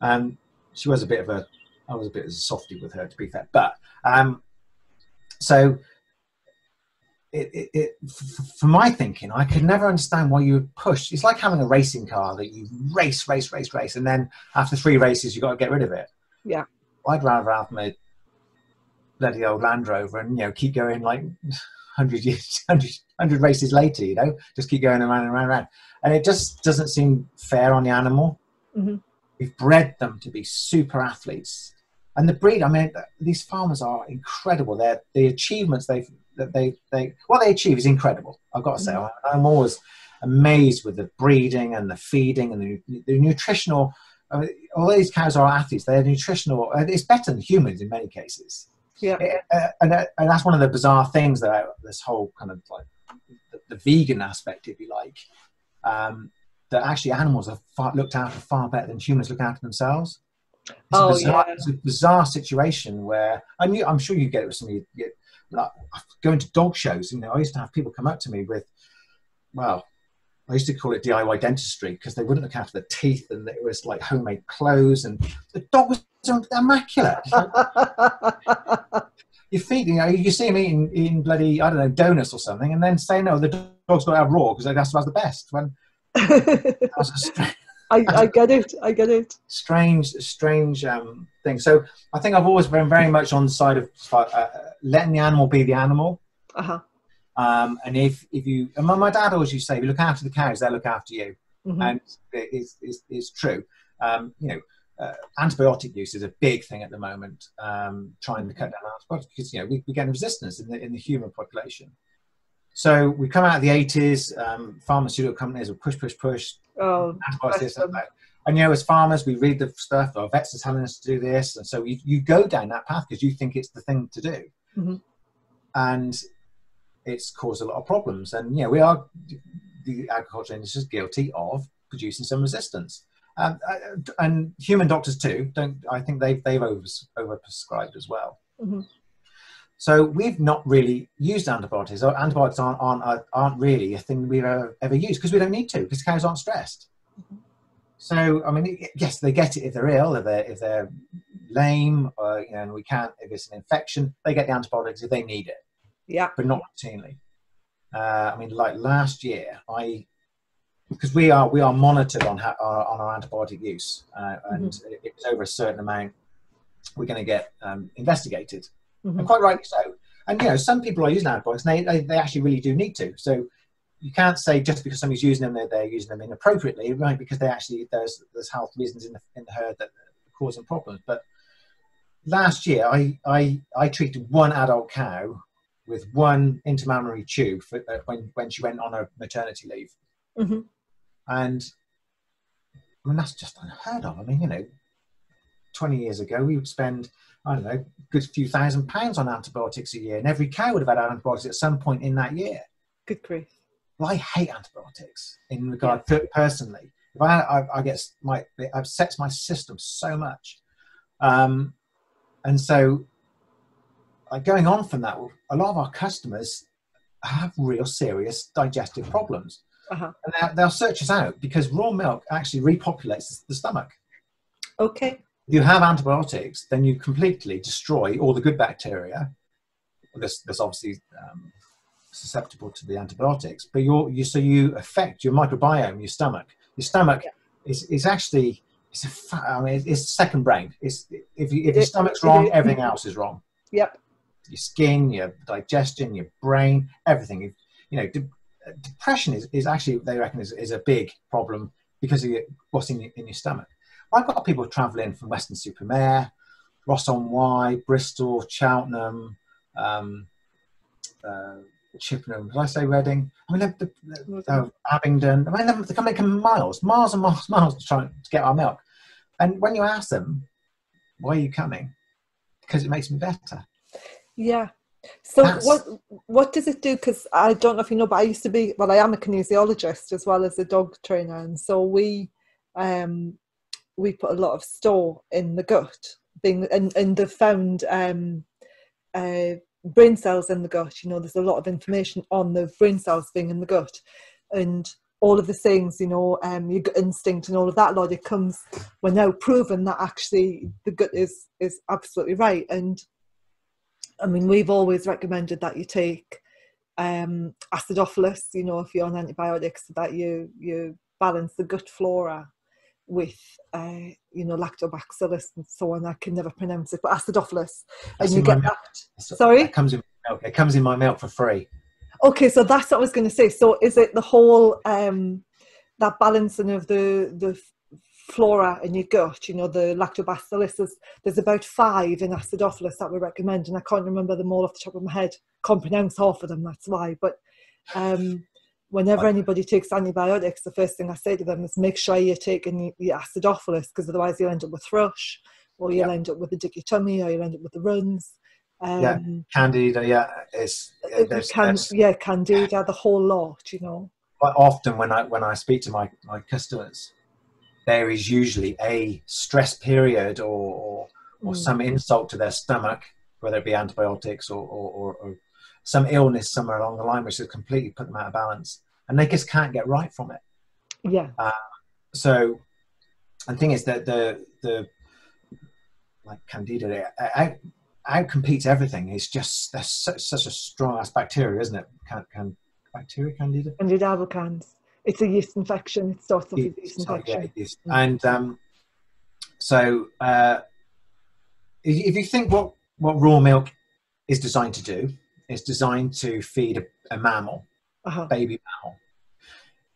And she was a bit of a, I was a bit of a softy with her, to be fair. But, um, so it, it, it, for my thinking, I could never understand why you would push. It's like having a racing car that you race, race, race, race, and then after three races, you've got to get rid of it. Yeah. I'd rather have my bloody old Land Rover and, you know, keep going like 100 years, 100, 100 races later, you know, just keep going around and around and around. And it just doesn't seem fair on the animal. Mm-hmm. We've bred them to be super athletes. And the breed, I mean, these farmers are incredible. They're, the achievements they've, that they, they, what they achieve is incredible. I've got to say, mm-hmm. I'm always amazed with the breeding and the feeding and the, the nutritional. I mean, all these cows are athletes. They're nutritional. It's better than humans in many cases. Yeah. Uh, and, uh, and that's one of the bizarre things that this whole kind of like the, the vegan aspect, if you like, um, that actually animals are far, looked after far better than humans look after themselves. It's, oh, a bizarre, yeah. it's a bizarre situation where I knew, I'm sure you get it with some of you, you like, going to dog shows. You know, I used to have people come up to me with, well, I used to call it DIY dentistry because they wouldn't look after the teeth and it was like homemade clothes and the dog was immaculate. you feed, you know, you see him eating, eating bloody, I don't know, donuts or something, and then say, no, the dog's got to have raw because that's the best. When strange, I, I get it, I get it. Strange, strange um, thing. So I think I've always been very much on the side of uh, letting the animal be the animal. Uh-huh. Um, and if, if you, and my, my dad always used to say, if you look after the cows, they'll look after you. Mm-hmm. And it's, it's, it's true. Um, you know, uh, antibiotic use is a big thing at the moment, um, trying to cut down antibiotics because you know we, we get resistance in the in the human population. So we come out of the 80s, um, pharmaceutical companies will push, push, push, oh, antibiotics, and, and you know, as farmers, we read the stuff, our vets are telling us to do this, and so you, you go down that path because you think it's the thing to do, mm-hmm. and it's caused a lot of problems. And yeah, we are the agriculture industry is guilty of producing some resistance. Um, uh, and human doctors too. Don't I think they've they've over overprescribed as well. Mm-hmm. So we've not really used antibiotics. Antibiotics aren't aren't, aren't really a thing we've ever, ever used because we don't need to because cows aren't stressed. Mm-hmm. So I mean, yes, they get it if they're ill, if they're if they're lame, or you know, and we can't if it's an infection, they get the antibiotics if they need it. Yeah, but not routinely. Uh, I mean, like last year, I because we are we are monitored on on our antibiotic use, uh, and mm-hmm. if it's over a certain amount, we're going to get um, investigated, mm-hmm. and quite rightly so. And you know, some people are using antibiotics, and they, they, they actually really do need to. So you can't say just because somebody's using them, they're, they're using them inappropriately, right? Because they actually there's there's health reasons in the in the herd that are causing problems. But last year, I I I treated one adult cow with one intramammary tube for, uh, when when she went on her maternity leave. Mm-hmm. And I mean, that's just unheard of. I mean, you know, 20 years ago, we would spend, I don't know, a good few thousand pounds on antibiotics a year, and every cow would have had antibiotics at some point in that year. Good grief. Well, I hate antibiotics in regard yeah. personally. If I, I, I, get my, it upsets my system so much. Um, and so, like going on from that, a lot of our customers have real serious digestive problems. Uh-huh. And they'll, they'll search us out because raw milk actually repopulates the stomach. Okay. If you have antibiotics, then you completely destroy all the good bacteria. This, this obviously um, susceptible to the antibiotics, but you you so you affect your microbiome, your stomach. Your stomach yeah. is, is actually it's a I mean it's second brain. It's if you, if your stomach's wrong, everything else is wrong. Yep. Your skin, your digestion, your brain, everything. You know, depression is, is actually they reckon is, is a big problem because of what's in your, in your stomach. I've got people travelling from Weston-super-Mare, Ross on Wye, Bristol, Cheltenham, um, uh, Chippenham. Did I say Reading? I mean, the, the, uh, Abingdon. I mean, they're, they're coming miles, miles and miles, miles to try to get our milk. And when you ask them, why are you coming? Because it makes me better. Yeah. So That's... what what does it do? Because I don't know if you know, but I used to be well, I am a kinesiologist as well as a dog trainer, and so we um, we put a lot of store in the gut, being and and they found um, uh, brain cells in the gut. You know, there's a lot of information on the brain cells being in the gut, and all of the things, you know, um, your gut instinct and all of that logic comes. We're now proven that actually the gut is is absolutely right, and I mean, we've always recommended that you take um, acidophilus, you know, if you're on antibiotics, that you you balance the gut flora with uh, you know lactobacillus and so on. I can never pronounce it, but acidophilus, and you get that. Sorry, it comes in milk. It comes in my milk for free. Okay, so that's what I was going to say. So is it the whole um, that balancing of the the flora in your gut, you know, the lactobacillus, there's, there's about five in acidophilus that we recommend, and I can't remember them all off the top of my head. Can't pronounce half of them, that's why. But um, whenever anybody takes antibiotics, the first thing I say to them is make sure you're taking your acidophilus, because otherwise you'll end up with thrush, or you'll yeah. end up with a dicky tummy, or you'll end up with the runs. Um, yeah, candida, yeah, it's there's, can, there's, yeah, candida, the whole lot, you know. Quite often when I when I speak to my my customers, there is usually a stress period or, or, or mm. some insult to their stomach, whether it be antibiotics or, or, or, some illness somewhere along the line, which has completely put them out of balance, and they just can't get right from it. Yeah. Uh, so, the thing is that the the like candida out, out competes everything. It's just there's such, such a strong ass bacteria, isn't it? Can, can bacteria candida? Candida albicans it's a yeast infection. It starts off as yeast infection. Yeah. And um, so, uh, if, if, you think what what raw milk is designed to do, it's designed to feed a, a mammal, uh-huh. baby mammal.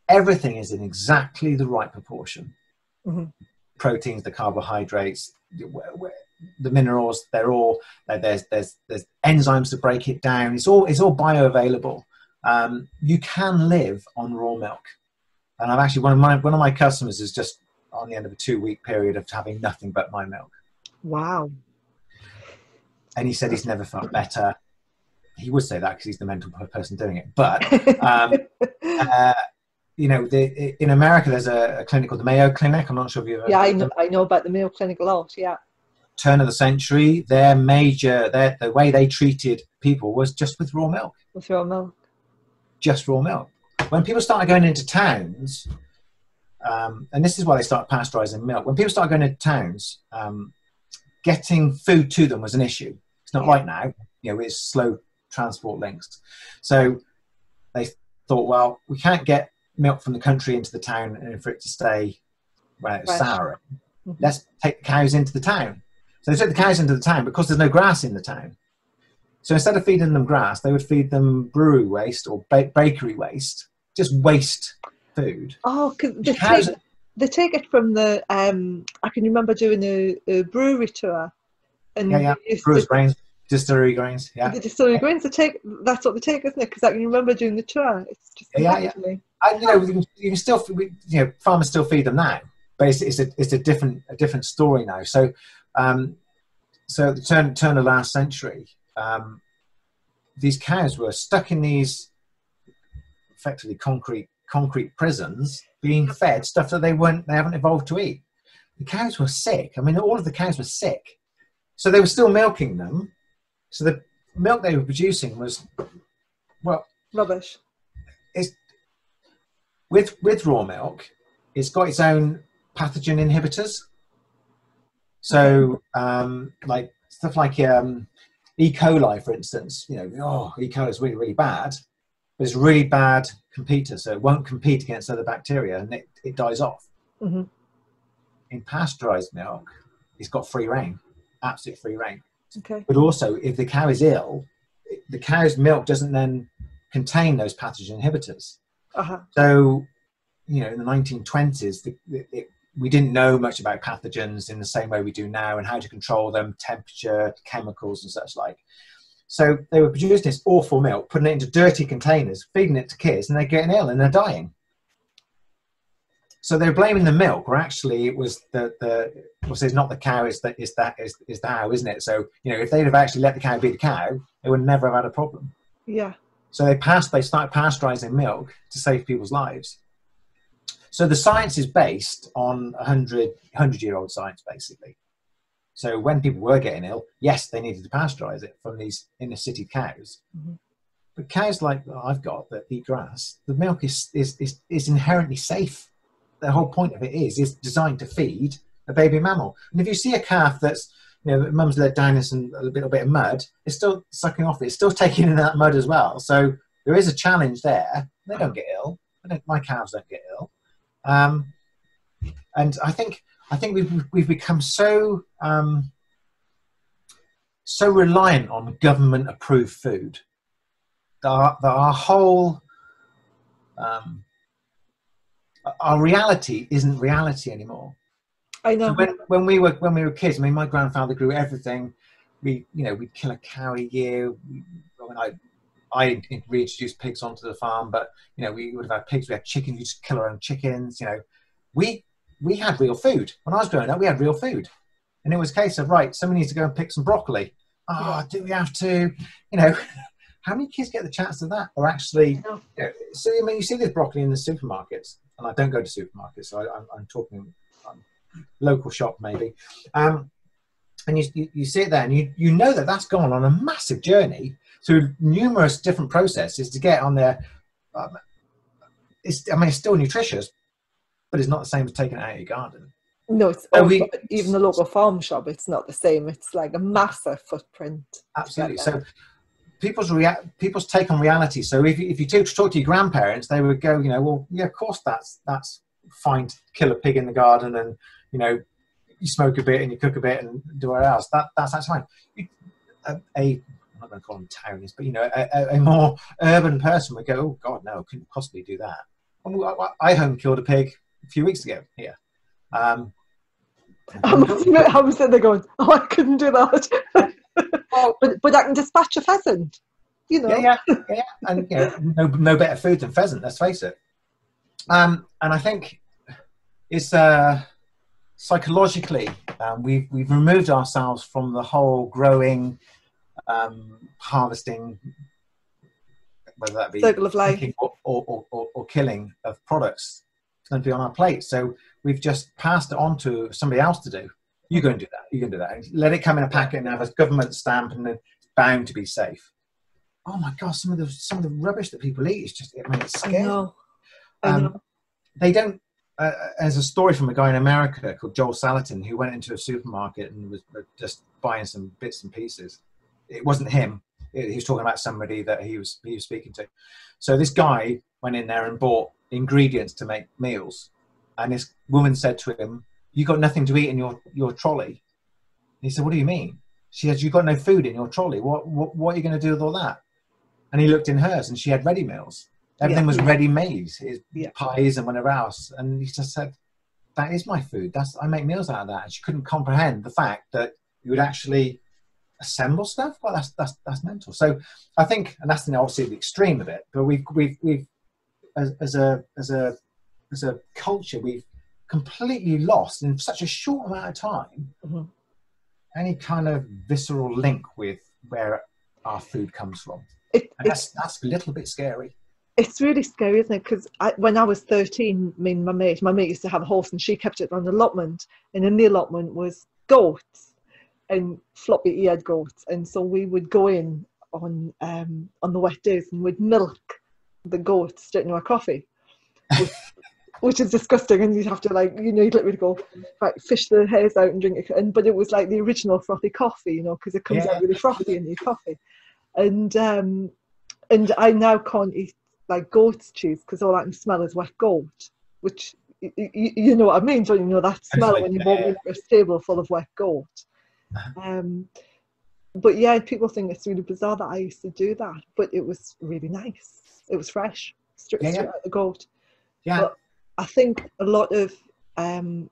Everything is in exactly the right proportion. Mm-hmm. Proteins, the carbohydrates, the minerals, they're all there's there's there's enzymes to break it down. It's all it's all bioavailable um, you can live on raw milk. And I've actually one of my one of my customers is just on the end of a two week period of having nothing but my milk. Wow. And he said he's never felt better. He would say that because he's the mental person doing it. But um, uh, you know, the, in America, there's a, a, clinic called the Mayo Clinic. I'm not sure if you've. Yeah, I know. I know about the Mayo Clinic a lot. Yeah. Turn of the century, their major, their the way they treated people was just with raw milk. With raw milk just raw milk. When people started going into towns, um, and this is why they started pasteurizing milk. When people started going into towns, um, getting food to them was an issue. It's not like now, you know, it's slow transport links. So they thought, well, we can't get milk from the country into the town and for it to stay where it's sour. Mm-hmm. Let's take the cows into the town. So they took the cows into the town because there's no grass in the town. So instead of feeding them grass, they would feed them brewery waste or ba- bakery waste, just waste food. Oh, they take, they take it from the. Um, I can remember doing a, a brewery tour, and yeah, yeah, brewers grains, distillery grains, yeah, the distillery yeah. grains. They take that's what they take, isn't it? Because I can remember doing the tour. It's just yeah, yeah. And you know, you can, you can still, you know, farmers still feed them now, but it's, it's a it's a different a different story now. So, um, so the turn turn of last century, um, these cows were stuck in these effectively concrete concrete prisons, being fed stuff that they weren't they haven't evolved to eat. The cows were sick. I mean, all of the cows were sick, so they were still milking them. So the milk they were producing was well rubbish. It's with with raw milk. It's got its own pathogen inhibitors. So, um, like stuff like um, E. coli, for instance, you know, oh, E. coli is really, really bad, but it's really bad competitor, so it won't compete against other bacteria and it, it dies off. Mm-hmm. In pasteurized milk, it's got free reign, absolute free reign. Okay. But also, if the cow is ill, the cow's milk doesn't then contain those pathogen inhibitors. Uh-huh. So, you know, in the 1920s, the, it, we didn't know much about pathogens in the same way we do now and how to control them, temperature, chemicals, and such like. So they were producing this awful milk, putting it into dirty containers, feeding it to kids, and they're getting ill and they're dying. So they're blaming the milk, or actually it was the the well, it's not the cow, it's the it's that is is the cow, isn't it? So you know, if they'd have actually let the cow be the cow, they would never have had a problem. Yeah. So they passed, they started pasteurizing milk to save people's lives. So the science is based on 100, 100 year old science, basically. So when people were getting ill, yes, they needed to pasteurize it from these inner city cows. Mm-hmm. But cows like I've got that eat grass, the milk is, is, is, is inherently safe. The whole point of it is, is designed to feed a baby mammal. And if you see a calf that's, you know, mum's let down in some, a little bit of mud, it's still sucking off. It's still taking in that mud as well. So there is a challenge there. They don't get ill. Don't, my calves don't get ill. Um, and I think I think we've we've become so um, so reliant on government approved food that our, that our whole um, our reality isn't reality anymore. I know. So when, when we were when we were kids, I mean, my grandfather grew everything. We you know we'd kill a cow a year. We, I I reintroduced pigs onto the farm, but you know we would have had pigs. We had chickens. We just kill our own chickens. You know, we we had real food. When I was growing up, we had real food. And it was a case of, right, somebody needs to go and pick some broccoli. Oh, do we have to, you know, how many kids get the chance of that? Or actually, you know, so I mean, you see this broccoli in the supermarkets, and I don't go to supermarkets, so I, am talking um, local shop maybe. Um, and you, you, you see it there, and you, you know that that's gone on a massive journey through numerous different processes to get on there. Um, it's, I mean, it's still nutritious, but it's not the same as taking it out of your garden. No, it's so we, even the local farm shop. It's not the same. It's like a massive footprint. Absolutely. So people's rea- people's take on reality. So if you, if you talk to your grandparents, they would go, you know, well, yeah, of course that's that's fine to kill a pig in the garden and you know you smoke a bit and you cook a bit and do whatever else. That that's that's fine. A, a I'm not going to call them townies, but you know, a, a, more urban person would go, oh God, no, couldn't possibly do that. I home killed a pig a few weeks ago here. Um, I must admit, I was sitting there going, "Oh, I couldn't do that," but but I can dispatch a pheasant, you know. Yeah, yeah, yeah, and you know, no no better food than pheasant. Let's face it. Um, and I think it's uh, psychologically um, we've we've removed ourselves from the whole growing, um, harvesting, whether that be circle of life or, or, or, or killing of products going to be on our plate. So we've just passed it on to somebody else to do. You go and do that. You can do that. Let it come in a packet and have a government stamp, and it's bound to be safe. Oh my gosh, some of the some of the rubbish that people eat is just it makes scary. I know. I um, know. Um, they don't. Uh, there's a story from a guy in America called Joel Salatin who went into a supermarket and was just buying some bits and pieces. It wasn't him. He was talking about somebody that he was he was speaking to. So this guy went in there and bought ingredients to make meals. And this woman said to him, You got nothing to eat in your, your trolley. he said, What do you mean? She said, You've got no food in your trolley. What, what, what are you going to do with all that? And he looked in hers and she had ready meals. Everything yeah. was ready made, yeah. pies and whatever else. And he just said, That is my food. That's I make meals out of that. And she couldn't comprehend the fact that you would actually assemble stuff. Well, that's that's that's mental. So I think, and that's the obviously the extreme of it. But we've we've we've as, as a as a as a culture we've completely lost in such a short amount of time mm-hmm. any kind of visceral link with where our food comes from. It, that's that's a little bit scary. It's really scary, isn't it? Because when I was 13, I mean, my mate, my mate used to have a horse and she kept it on the allotment. And in the allotment was goats and floppy eared goats. And so we would go in on um, on the wet days and we'd milk the goats straight into our coffee, which, is disgusting. And you'd have to like, you know, you'd literally go, like, fish the hairs out and drink it. And but it was like the original frothy coffee, you know, because it comes yeah. out really frothy in your coffee. And um, and I now can't eat like goat's cheese because all I can smell is wet goat, which you, you, know what I mean, don't you know that smell when you walk into a stable full of wet goat. Uh-huh. Um, but yeah, people think it's really bizarre that I used to do that, but it was really nice it was fresh, straight, yeah, straight out the goat. Yeah. But I think a lot of um,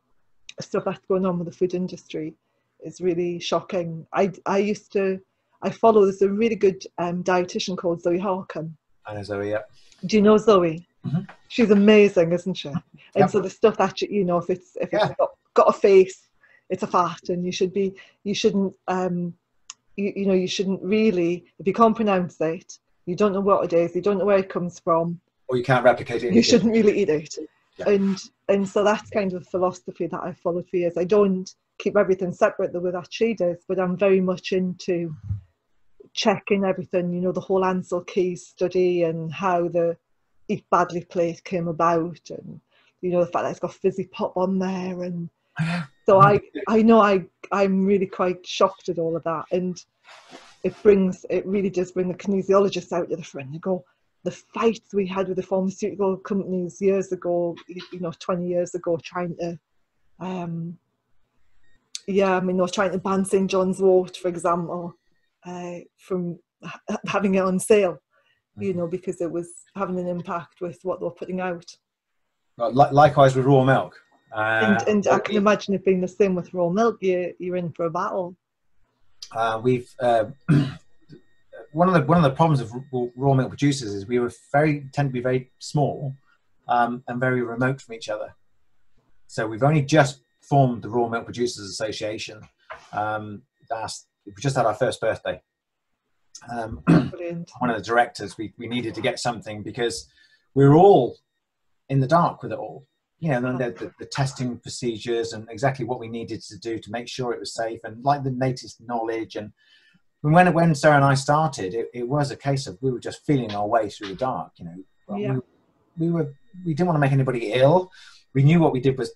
stuff that's going on with the food industry is really shocking. I I used to I follow there's a really good um, dietitian called Zoe Harcombe. I know Zoe. Yeah. Do you know Zoe? Mhm. She's amazing, isn't she? And Yep. so the stuff that you, you know, if it's if Yeah. it's got, got a face, it's a fat, and you should be you shouldn't um you, you know you shouldn't really if you can't pronounce it, you don't know what it is, you don't know where it comes from, Or you can't replicate it. you shouldn't really eat it. Yeah. And and so that's kind of philosophy that I've followed for years. I don't keep everything separate the way that she does, but I'm very much into checking everything, you know, the whole Ancel Keys study and how the Eat Badly plate came about and you know the fact that it's got fizzy pop on there and so I I know I I'm really quite shocked at all of that and it brings it really does bring the kinesiologists out to the front and go the fight we had with the pharmaceutical companies years ago you know 20 years ago trying to um yeah I mean were trying to ban St John's wort for example uh, from ha- having it on sale you know because it was having an impact with what they were putting out. Likewise with raw milk. Uh, and, and I can imagine it being the same with raw milk. You're, you're in for a battle. Uh, we've uh, one of the one of the problems of raw, milk producers is we were very tend to be very small um, and very remote from each other. So we've only just formed the Raw Milk Producers Association. Um, last we just had our first birthday. Um, one of the directors, we, we needed to get something because we were all in the dark with it all. You know, the, the, the testing procedures and exactly what we needed to do to make sure it was safe and like the latest knowledge. And when, when Sarah and I started, it, it was a case of we were just feeling our way through the dark, you know. Yeah. we, we were, we didn't want to make anybody ill. We knew what we did was,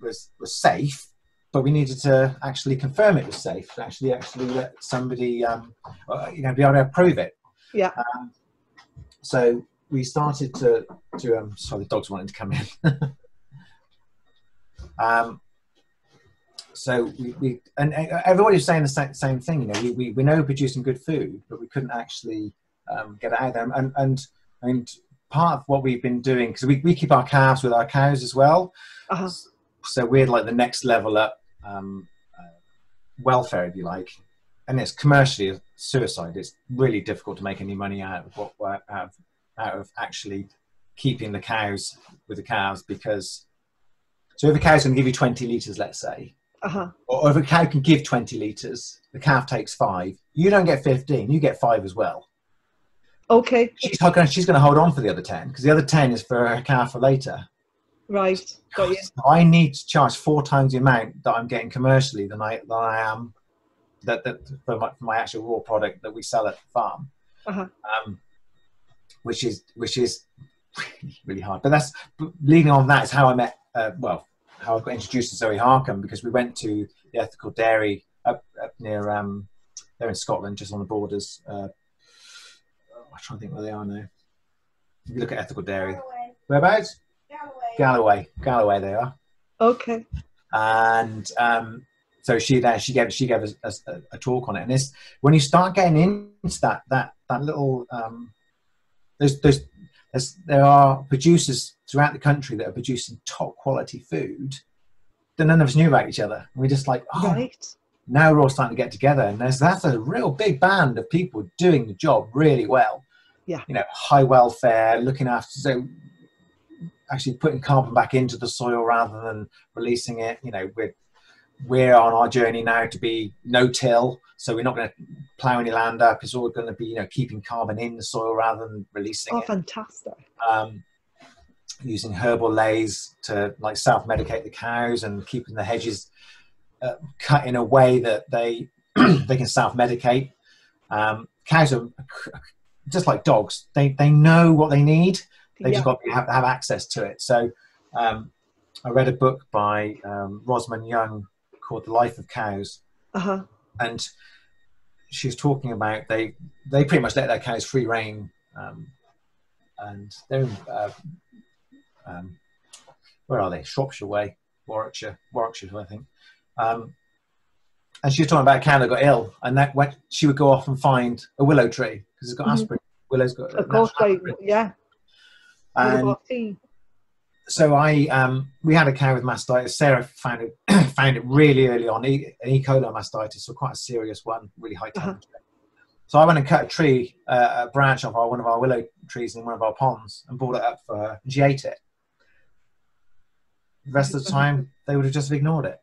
was, was safe, but we needed to actually confirm it was safe, to actually, actually let somebody, um, uh, you know, be able to prove it. yeah Um, so we started to to um, sorry, the dogs wanted to come in. um, so we, we and everybody was saying the same, same thing. You know, we, we, we know we're producing good food, but we couldn't actually um, get it out there. And and and part of what we've been doing because we, we keep our calves with our cows as well. uh-huh. So we're like the next level up um, uh, welfare, if you like. And it's commercially a suicide. It's really difficult to make any money out of what out of, out of actually keeping the cows with the cows because so if a cow's going to give you 20 liters, let's say, Uh-huh. or if a cow can give 20 liters, the calf takes five. You don't get 15, you get five as well. Okay, She's going she's going to hold on for the other 10 because the other 10 is for her calf for later. right. Got you. So I need to charge four times the amount that I'm getting commercially than I than I am that, that for, my, for my actual raw product that we sell at the farm, Uh-huh. um, which is which is really, really hard. But that's leading on that is how I met. Uh, well, how I got introduced to Zoe Harcombe because we went to the ethical dairy up, up near um, they're in Scotland, just on the borders. Uh, I'm trying to think where they are now. If you look at ethical dairy, Galloway. whereabouts? Galloway. Galloway, Galloway, they are Okay. and um, so she there she gave she gave us a, a, talk on it and it's when you start getting into that that that little um, there's, there's there's there are producers throughout the country that are producing top quality food that none of us knew about each other and we're just like oh Right. now we're all starting to get together and there's that's a real big band of people doing the job really well Yeah. you know high welfare looking after so actually putting carbon back into the soil rather than releasing it you know we're we're on our journey now to be no till so we're not going to plow any land up it's all going to be you know keeping carbon in the soil rather than releasing Oh, it fantastic. um, using herbal leys to like self-medicate the cows and keeping the hedges uh, cut in a way that they they can self-medicate. Um, cows are just like dogs; they they know what they need. They Yeah. just got to have, have access to it. So um, I read a book by um, Rosamund Young called "The Life of Cows," Uh-huh. and she was talking about they they pretty much let their cows free reign um, and they're in, uh, um, where are they shropshire way warwickshire warwickshire i think um, and she was talking about a cow that got ill and that went, she would go off and find a willow tree because it's got Mhm. aspirin willow's got Of course, I, yeah. And? So I um, we had a cow with mastitis. Sarah found it found it really early on, e, an E. coli mastitis, so quite a serious one, really high Uh-huh. temperature. So I went and cut a tree, uh, a branch off our, one of our willow trees in one of our ponds, and brought it up for her, and she ate it. The rest of the time, they would have just ignored it.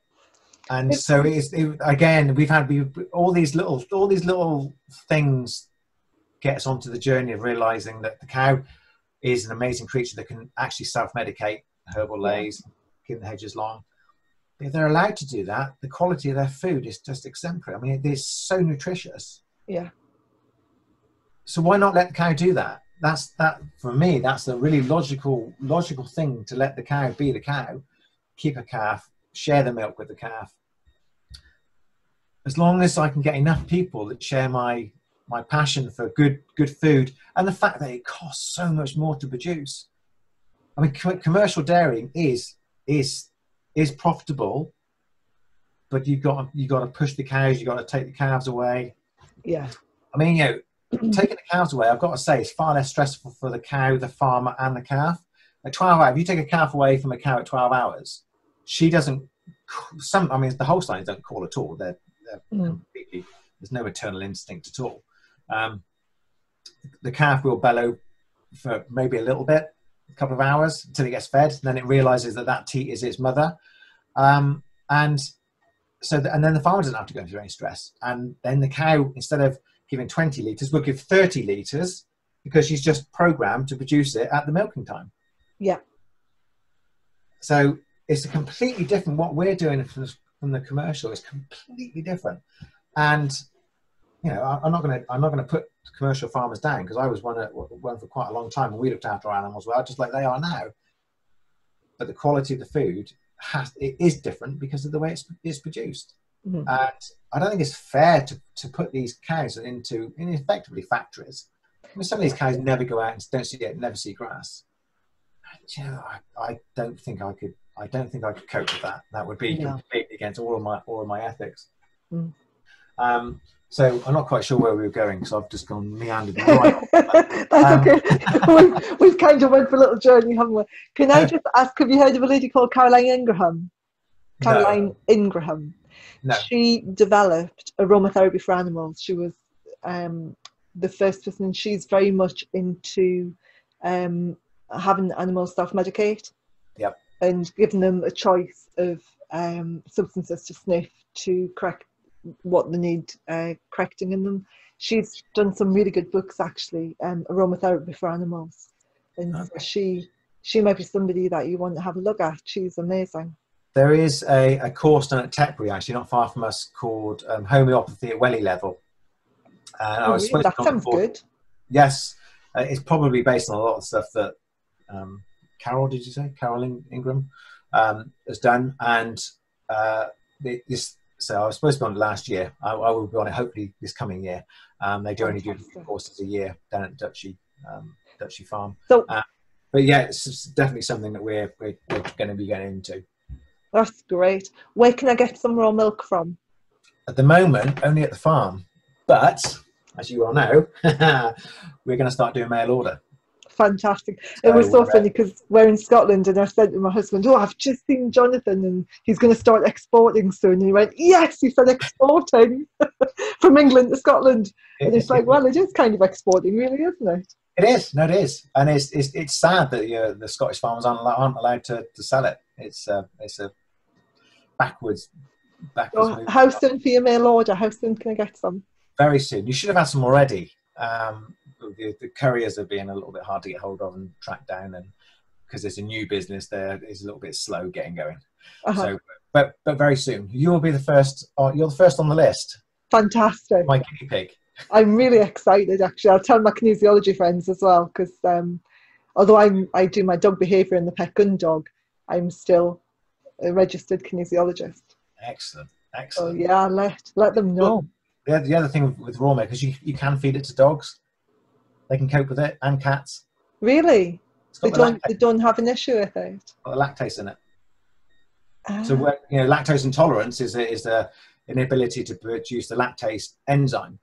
And so it's it, again, we've had we, all these little all these little things get us onto the journey of realizing that the cow is an amazing creature that can actually self-medicate herbal leys, keep the hedges long. If they're allowed to do that, the quality of their food is just exemplary. I mean, it is so nutritious. Yeah. So why not let the cow do that? That's that for me. That's the really logical logical thing to let the cow be the cow, keep a calf, share the milk with the calf. As long as I can get enough people that share my my passion for good good food and the fact that it costs so much more to produce. I mean, commercial dairying is is is profitable, but you've got you got to push the cows, you've got to take the calves away. Yeah. I mean, you know, taking the cows away, I've got to say, it's far less stressful for the cow, the farmer, and the calf. At 12 hours, if you take a calf away from a cow at 12 hours, she doesn't. Some, I mean, the whole Holsteins don't call at all. They're, they're mm. completely. There's no maternal instinct at all. Um, the calf will bellow for maybe a little bit, a couple of hours until it gets fed. Then it realizes that that teat is its mother, um, and so the, and then the farmer doesn't have to go through any stress. And then the cow, instead of giving 20 liters, will give 30 liters because she's just programmed to produce it at the milking time. Yeah. So it's a completely different. What we're doing from the, from the commercial is completely different, and you know, I, am not going to I'm not going to put commercial farmers down because I was one, one for quite a long time and we looked after our animals well, just like they are now. But the quality of the food has it is different because of the way it's, it's produced. Mm-hmm. And I don't think it's fair to, to put these cows into in effectively factories. I mean, some of these cows never go out and don't see it, never see grass. You know, I, I don't think I could. I don't think I could cope with that. That would be yeah. completely against all of my all of my ethics. Mm. Um, so I'm not quite sure where we were going because I've just gone meandered. Right That's um, okay. we've, we've, kind of went for a little journey, haven't we? Can I just ask, have you heard of a lady called Caroline Ingraham? Caroline no. Ingraham. No. She developed aromatherapy for animals. She was um, the first person, and she's very much into um, having animals self-medicate. Yep. And giving them a choice of um, substances to sniff to correct what they need uh, correcting in them. She's done some really good books actually, um, aromatherapy for animals, and okay. she she might be somebody that you want to have a look at. She's amazing. There is a, a course done at Tetbury actually, not far from us, called um, homeopathy at Wellie level. And oh, really? that sounds good. Yes, uh, it's probably based on a lot of stuff that um, Carol, did you say Carol Ingram um, has done, and uh, this so I was supposed to be on it last year. I, I, will be on it hopefully this coming year. Um, they do only do courses a year down at Duchy um, Duchy Farm. So, uh, but yeah, it's definitely something that we're, we're, we're going to be getting into. That's great. Where can I get some raw milk from? At the moment, only at the farm. But as you all know, we're going to start doing mail order fantastic. it was so funny because we're in Scotland and I said to my husband, Oh, I've just seen Jonathan and he's going to start exporting soon. And he went, Yes, he said exporting from England to Scotland. And it's like, Well, it is kind of exporting, really, isn't it? It is, no, it is, and it's it's, it's sad that you know, the Scottish farmers aren't, aren't allowed to, to sell it. It's uh, it's a backwards. backwards oh, how soon for your mail order? How soon can I get some? Very soon. You should have had some already. Um, the, the, couriers are being a little bit hard to get hold of and track down, and because it's a new business, there is a little bit slow getting going. Uh-huh. So, but but very soon you will be the first. Uh, you're the first on the list. Fantastic. My guinea pig. I'm really excited. Actually, I'll tell my kinesiology friends as well because um, although I'm I do my dog behaviour in the pet gun dog, I'm still a registered kinesiologist. Excellent. Excellent. So yeah, let let them know. Well, the, the other thing with raw milk is you, you can feed it to dogs. They can cope with it, and cats. Really? They the don't. They don't have an issue with it. Got the lactase in it. Ah. So you know, lactose intolerance is a, is the inability to produce the lactase enzyme.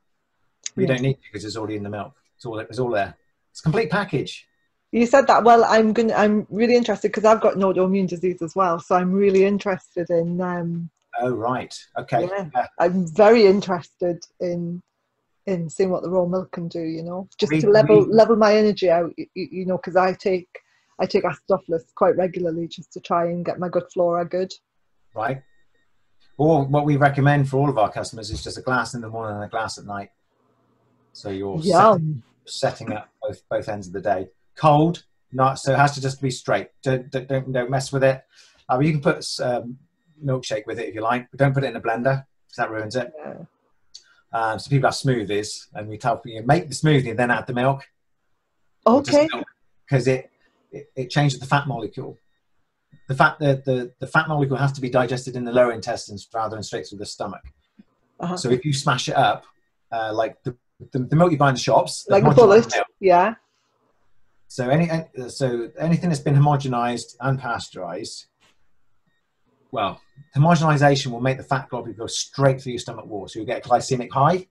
We don't need it because it's already in the milk. It's all it's all there. It's a complete package. You said that. Well, I'm going. I'm really interested because I've got an autoimmune disease as well. So I'm really interested in. Um, oh right. Okay. Yeah, yeah. I'm very interested in in seeing what the raw milk can do. You know, just We- to level we- level my energy out. You, you know, because I take I take acidophilus quite regularly just to try and get my gut flora good. right? Or what we recommend for all of our customers is just a glass in the morning and a glass at night. So you're set- Yum. setting up both both ends of the day. Cold, not so it has to just be straight. Don't don't, don't, don't mess with it. Uh, you can put um, milkshake with it if you like, but don't put it in a blender because that ruins it. Yeah. Um, so people have smoothies, and we tell people make the smoothie and then add the milk. Okay. Because it, it it changes the fat molecule. The fat the, the the fat molecule has to be digested in the lower intestines rather than straight through the stomach. Uh-huh. So if you smash it up, uh, like the, the, the milk you buy in the shops, the Like a homogenised bullet. milk, Yeah. So any so anything that's been homogenized and pasteurized, well, homogenization will make the fat globule go straight through your stomach wall, so you get a glycemic high.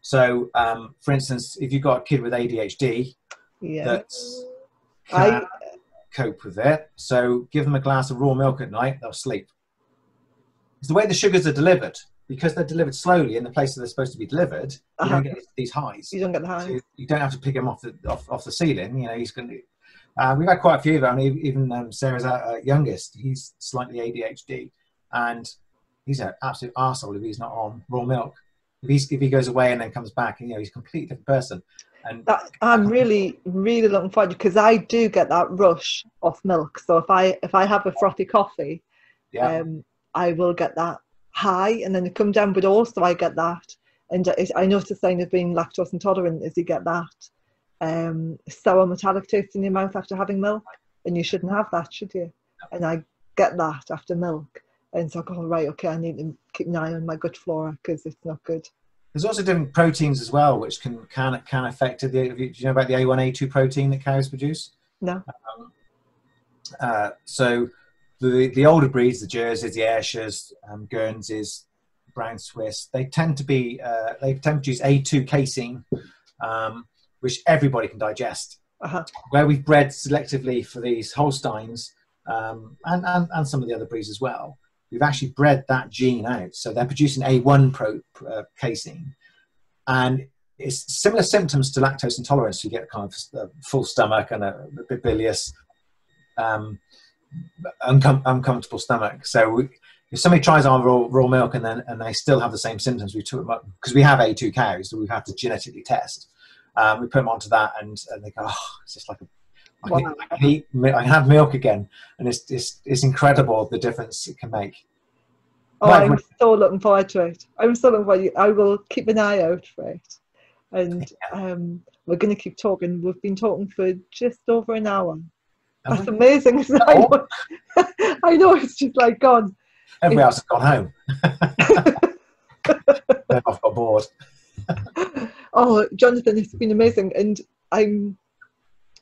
So, um, for instance, if you've got a kid with ADHD Yeah. that's I cope with it, so give them a glass of raw milk at night, they'll sleep. It's the way the sugars are delivered, because they're delivered slowly in the places they're supposed to be delivered. You Uh-huh. don't get these highs. you don't get the So you, you don't have to pick him off the off, off the ceiling. You know, he's going to. Uh, we've had quite a few of them. Even, even um, Sarah's uh, uh, youngest, he's slightly ADHD, and he's an absolute arsehole if he's not on raw milk. If he's if he goes away and then comes back, you know, he's a completely different person. And That, I'm really, really looking forward to because I do get that rush off milk. So if I if I have a frothy coffee, yeah, um, I will get that high, and then it come down. But also I get that, and I notice a sign of being lactose intolerant is you get that um, sour metallic taste in your mouth after having milk, and you shouldn't have that, should you? And I get that after milk, and so I go right, okay, I need to keep an eye on my gut flora because it's not good. there's also different proteins as well, which can can can affect the. Do you know about the A1A2 protein that cows produce? No, Uh, so the the older breeds, the Jerseys, the Ayrshires, um, Guernseys, Brown Swiss, they tend to be uh, they tend to produce A2 casein, um, which everybody can digest. uh-huh. Where we've bred selectively for these Holsteins um, and, and and some of the other breeds as well, we've actually bred that gene out, so they're producing A1 pro, uh, casein, and it's similar symptoms to lactose intolerance. You get kind of a full stomach and a, a bit bilious, um, uncom- uncomfortable stomach. So we, if somebody tries our raw, raw milk and then and they still have the same symptoms, we took them up because we have A2 cows that we've had to genetically test. Um, we put them onto that, and, and they go, oh, it's just like a. I can, Wow. I, can eat, I can have milk again, and it's, it's it's incredible the difference it can make. Oh, I'm so looking forward to it. I'm so looking forward. I will keep an eye out for it, and um, we're going to keep talking. We've been talking for just over an hour. Have That's we? amazing. isn't it? I, Oh. know, I know it's just like gone. Everybody else has gone home. I've got bored. Oh, Jonathan, it's been amazing, and I'm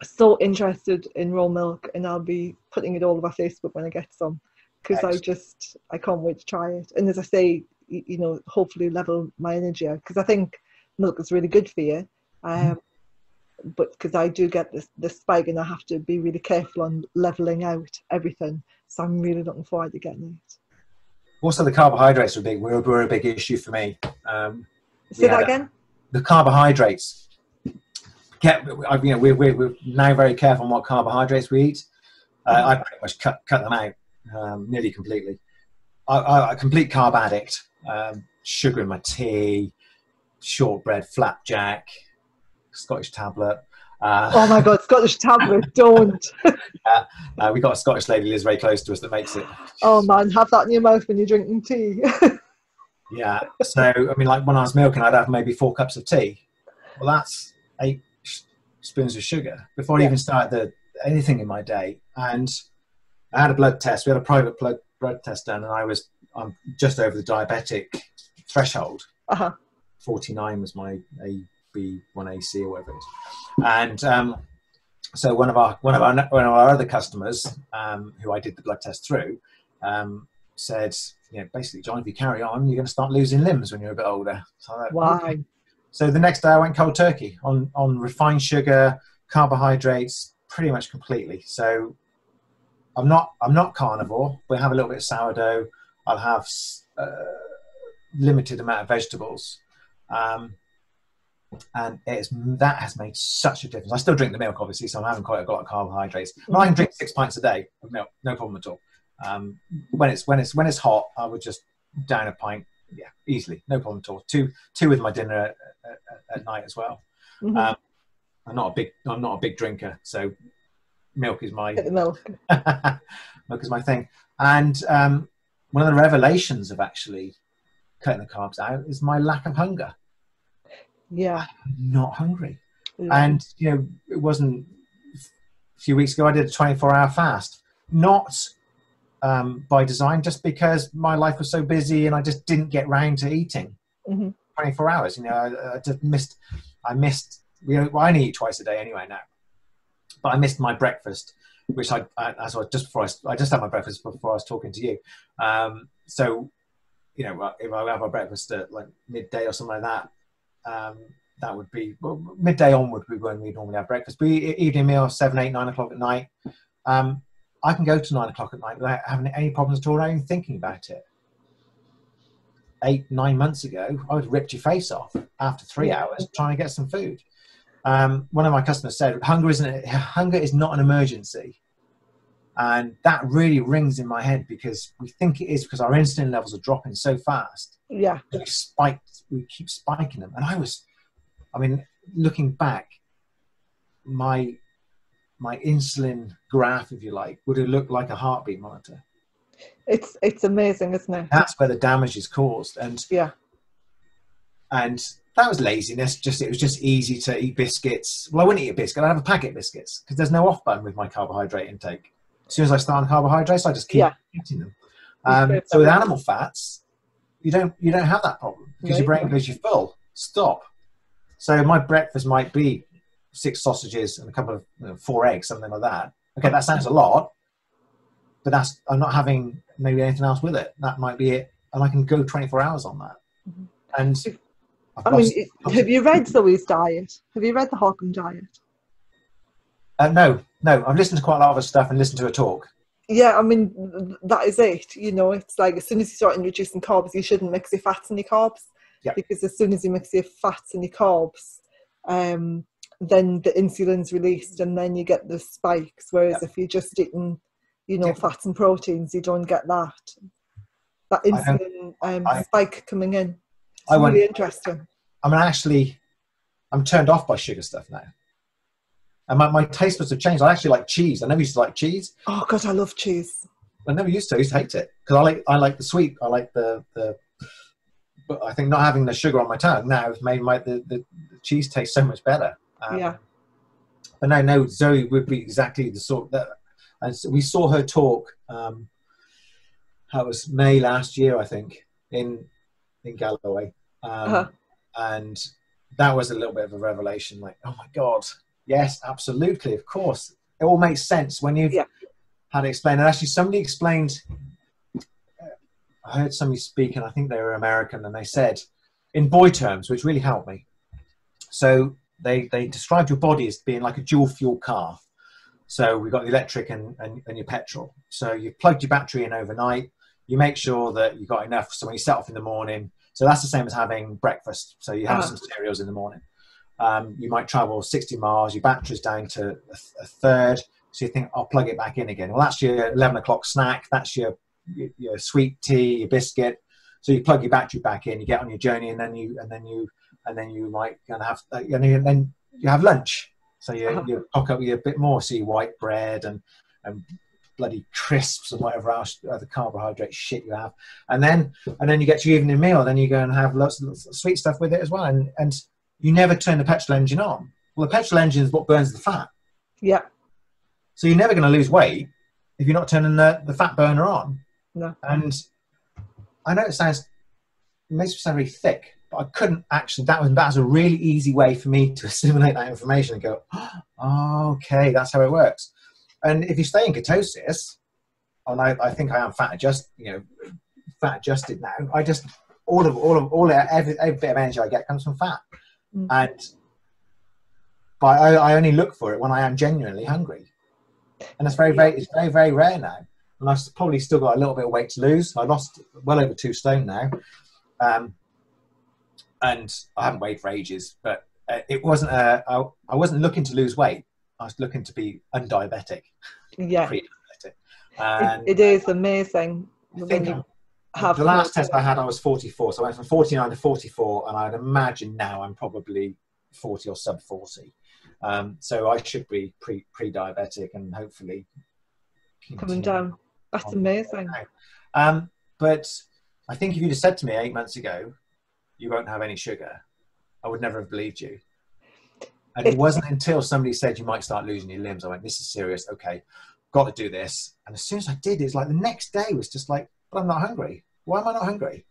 so interested in raw milk, and I'll be putting it all over Facebook when I get some, because I just I can't wait to try it. And as I say, you know, hopefully level my energy out, because I think milk is really good for you. Um, but because I do get this this spike, and I have to be really careful on leveling out everything. So I'm really looking forward to getting it. Also, the carbohydrates are big. Were, were a big issue for me. Um, Say that again. The carbohydrates. I, you know, we're, we're, we're now very careful on what carbohydrates we eat. Uh, I pretty much cut, cut them out um, nearly completely. I, I, a complete carb addict. Um, sugar in my tea, shortbread, flapjack, Scottish tablet. Uh, Oh my God, Scottish tablet, don't. uh, we got a Scottish lady lives very close to us that makes it. Oh man, have that in your mouth when you're drinking tea. Yeah. So I mean, like when I was milking, I'd have maybe four cups of tea. Well, that's eight sh- spoons of sugar before I even started the, anything in my day. And I had a blood test. We had a private blood blood test done, and I was I'm just over the diabetic threshold. uh-huh. 49 was my AB1AC or whatever it is. And um, so one of our one of our one of our other customers um, who I did the blood test through um, said, you know, basically, John, if you carry on, you're going to start losing limbs when you're a bit older. So, I went, Wow. "Okay." so the next day I went cold turkey on on refined sugar, carbohydrates, pretty much completely. So I'm not I'm not carnivore. We have a little bit of sourdough. I'll have uh, limited amount of vegetables. Um, and it's that has made such a difference. I still drink the milk, obviously, so I'm having quite a lot of carbohydrates. I can drink six pints a day of milk, no problem at all. Um, when it's when it's when it's hot, I would just down a pint, yeah, easily, no problem at all. Two two with my dinner at, at, at night as well. Mm-hmm. Um, I'm not a big I'm not a big drinker, so milk is my milk. milk is my thing. And um, one of the revelations of actually cutting the carbs out is my lack of hunger. Yeah, I'm not hungry. Yeah. And you know, it wasn't a few weeks ago. I did a 24 hour fast, not um, by design, just because my life was so busy and I just didn't get round to eating. Mm-hmm. 24 hours. You know, I, I, just missed. I missed. You know, well, I only eat twice a day anyway now, but I missed my breakfast, which I, I as I just before I, I just had my breakfast before I was talking to you. Um, so, you know, if I have my breakfast at like midday or something like that, um, that would be well, midday onward would be when we normally have breakfast. But evening meal, seven, eight, nine o'clock at night. Um, I can go to nine o'clock at night without having any problems at all, without even thinking about it. Eight, nine months ago, I would have ripped your face off after three hours trying to get some food. Um, one of my customers said, "Hunger isn't hunger is not an emergency," and that really rings in my head because we think it is because our insulin levels are dropping so fast. Yeah, we spike, we keep spiking them, and I was, I mean, looking back, my my insulin graph, if you like, would have looked like a heartbeat monitor it's it's amazing, isn't it? That's where the damage is caused, and yeah, and that was laziness. Just it was just easy to eat biscuits. Well, I wouldn't eat a biscuit. I'd have a packet of biscuits because there's no off button with my carbohydrate intake. As soon as I start on carbohydrates, I just keep yeah. eating them. Um, so with animal fats, you don't you don't have that problem because your brain goes, you're full. Stop. So my breakfast might be six sausages and a couple of you know, four eggs, something like that. Okay, that sounds a lot, but that's I'm not having maybe anything else with it. That might be it, and I can go 24 hours on that. Mm-hmm. And I've i mean, lost, have you read Zoe's diet? Have you read the Harcombe diet? Uh, no, no. I've listened to quite a lot of her stuff and listened to her talk. Yeah, I mean that is it. You know, it's like as soon as you start introducing carbs, you shouldn't mix your fats and your carbs. Yeah. Because as soon as you mix your fats and your carbs, um, then the insulin's released and then you get the spikes. Whereas if you're just eating you know, yeah. fats and proteins, you don't get that that insulin um, I, spike coming in. It's I really went, interesting. I'm actually, I'm turned off by sugar stuff now. And my, my taste buds have changed. I actually like cheese. I never used to like cheese. Oh God, I love cheese. I never used to. I used to hate it because I like I like the sweet. I like the the. But I think not having the sugar on my tongue now has made my the, the, the cheese taste so much better. Um, yeah. And I know Zoe would be exactly the sort that and so we saw her talk. Um, that was May last year, I think, in in Galloway, um, uh-huh. and that was a little bit of a revelation. Like, oh my god, yes, absolutely, of course, it all makes sense when you've yeah. had it explained. And actually, somebody explained. I heard somebody speak, and I think they were American, and they said, in boy terms, which really helped me. So they they described your body as being like a dual fuel car. So we've got the electric and, and, and your petrol. So you've plugged your battery in overnight. You make sure that you've got enough. So when you set off in the morning, so that's the same as having breakfast. So you have uh-huh. some cereals in the morning. Um, you might travel 60 miles, your battery's down to a, a, third. So you think, I'll plug it back in again. Well, that's your 11 o'clock snack. That's your, your, your sweet tea, your biscuit. So you plug your battery back in, you get on your journey, and then you and then you and then you might gonna have uh, and then you have lunch. So you, uh-huh. you cock up a bit more, see white bread and, and bloody crisps and whatever else other carbohydrate shit you have. And then and then you get your evening meal, then you go and have lots of, lots of sweet stuff with it as well. And and you never turn the petrol engine on. Well, the petrol engine is what burns the fat. Yeah. So you're never going to lose weight if you're not turning the, the fat burner on. No. And I know it sounds it makes me sound really thick, but I couldn't actually. That was that was a really easy way for me to assimilate that information and go, oh, okay, that's how it works. And if you stay in ketosis, and I, I think I am fat adjust, you know, fat adjusted now. I just all of all of all of, every, every bit of energy I get comes from fat, mm. and but I, I only look for it when I am genuinely hungry, and it's very very it's very very rare now. And I've probably still got a little bit of weight to lose. I lost well over two stone now. Um, and I haven't weighed for ages, but uh, it wasn't. Uh, I, I wasn't looking to lose weight. I was looking to be undiabetic. Yeah, pre-diabetic. it, And it is amazing I when think you have the last test I had, I was 44. So I went from 49 to 44, and I'd imagine now I'm probably 40 or sub 40. Um, so I should be pre pre diabetic and hopefully coming down. That's amazing. Um, but I think if you'd have said to me eight months ago, you won't have any sugar, I would never have believed you. And it wasn't until somebody said you might start losing your limbs, I went, this is serious. Okay, got to do this. And as soon as I did, it's like the next day was just like, but I'm not hungry. Why am I not hungry?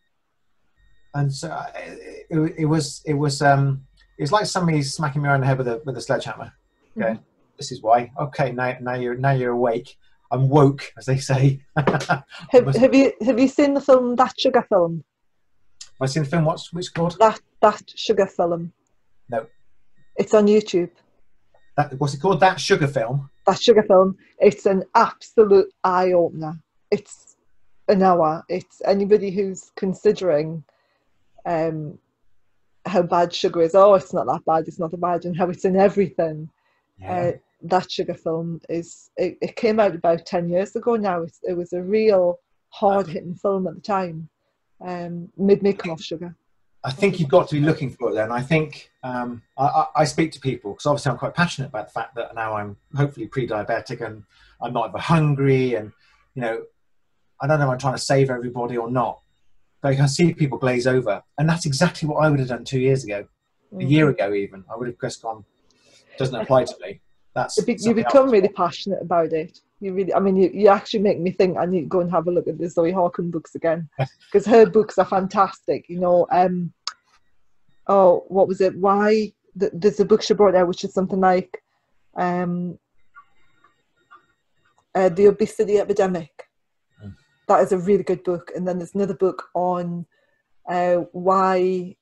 And so I- it, it, it was, it was, um, it was like somebody smacking me around the head with a with a sledgehammer. Okay, this is why. Okay, now now you're now you're awake. I'm woke, as they say. Have Have, have you have you seen the film That Sugar Film? I seen the film? What's which called? That That Sugar Film. No. It's on YouTube. That, what's it called? That sugar film. That Sugar Film. It's an absolute eye opener. It's an hour. It's anybody who's considering um, how bad sugar is. Oh, it's not that bad. It's not that bad, and how it's in everything. Uh, that sugar film is it, it came out about 10 years ago now it's, it was a real hard hitting film at the time um come off sugar I think you've got to be looking for it then. I think um, I, I, speak to people because obviously I'm quite passionate about the fact that now I'm hopefully pre-diabetic and I'm not ever hungry and you know I don't know if I'm trying to save everybody or not, but I can see people glaze over, and that's exactly what I would have done two years ago, a year ago even. I would have just gone, doesn't apply to me. That's you, be, you become really passionate about it. You really i mean you, you actually make me think i need to go and have a look at the zoe Harcombe books again. Because her books are fantastic you know um oh what was it? Why th- there's a book she brought out which is something like um uh, the obesity epidemic. Mm. that is a really good book. And then there's another book on uh why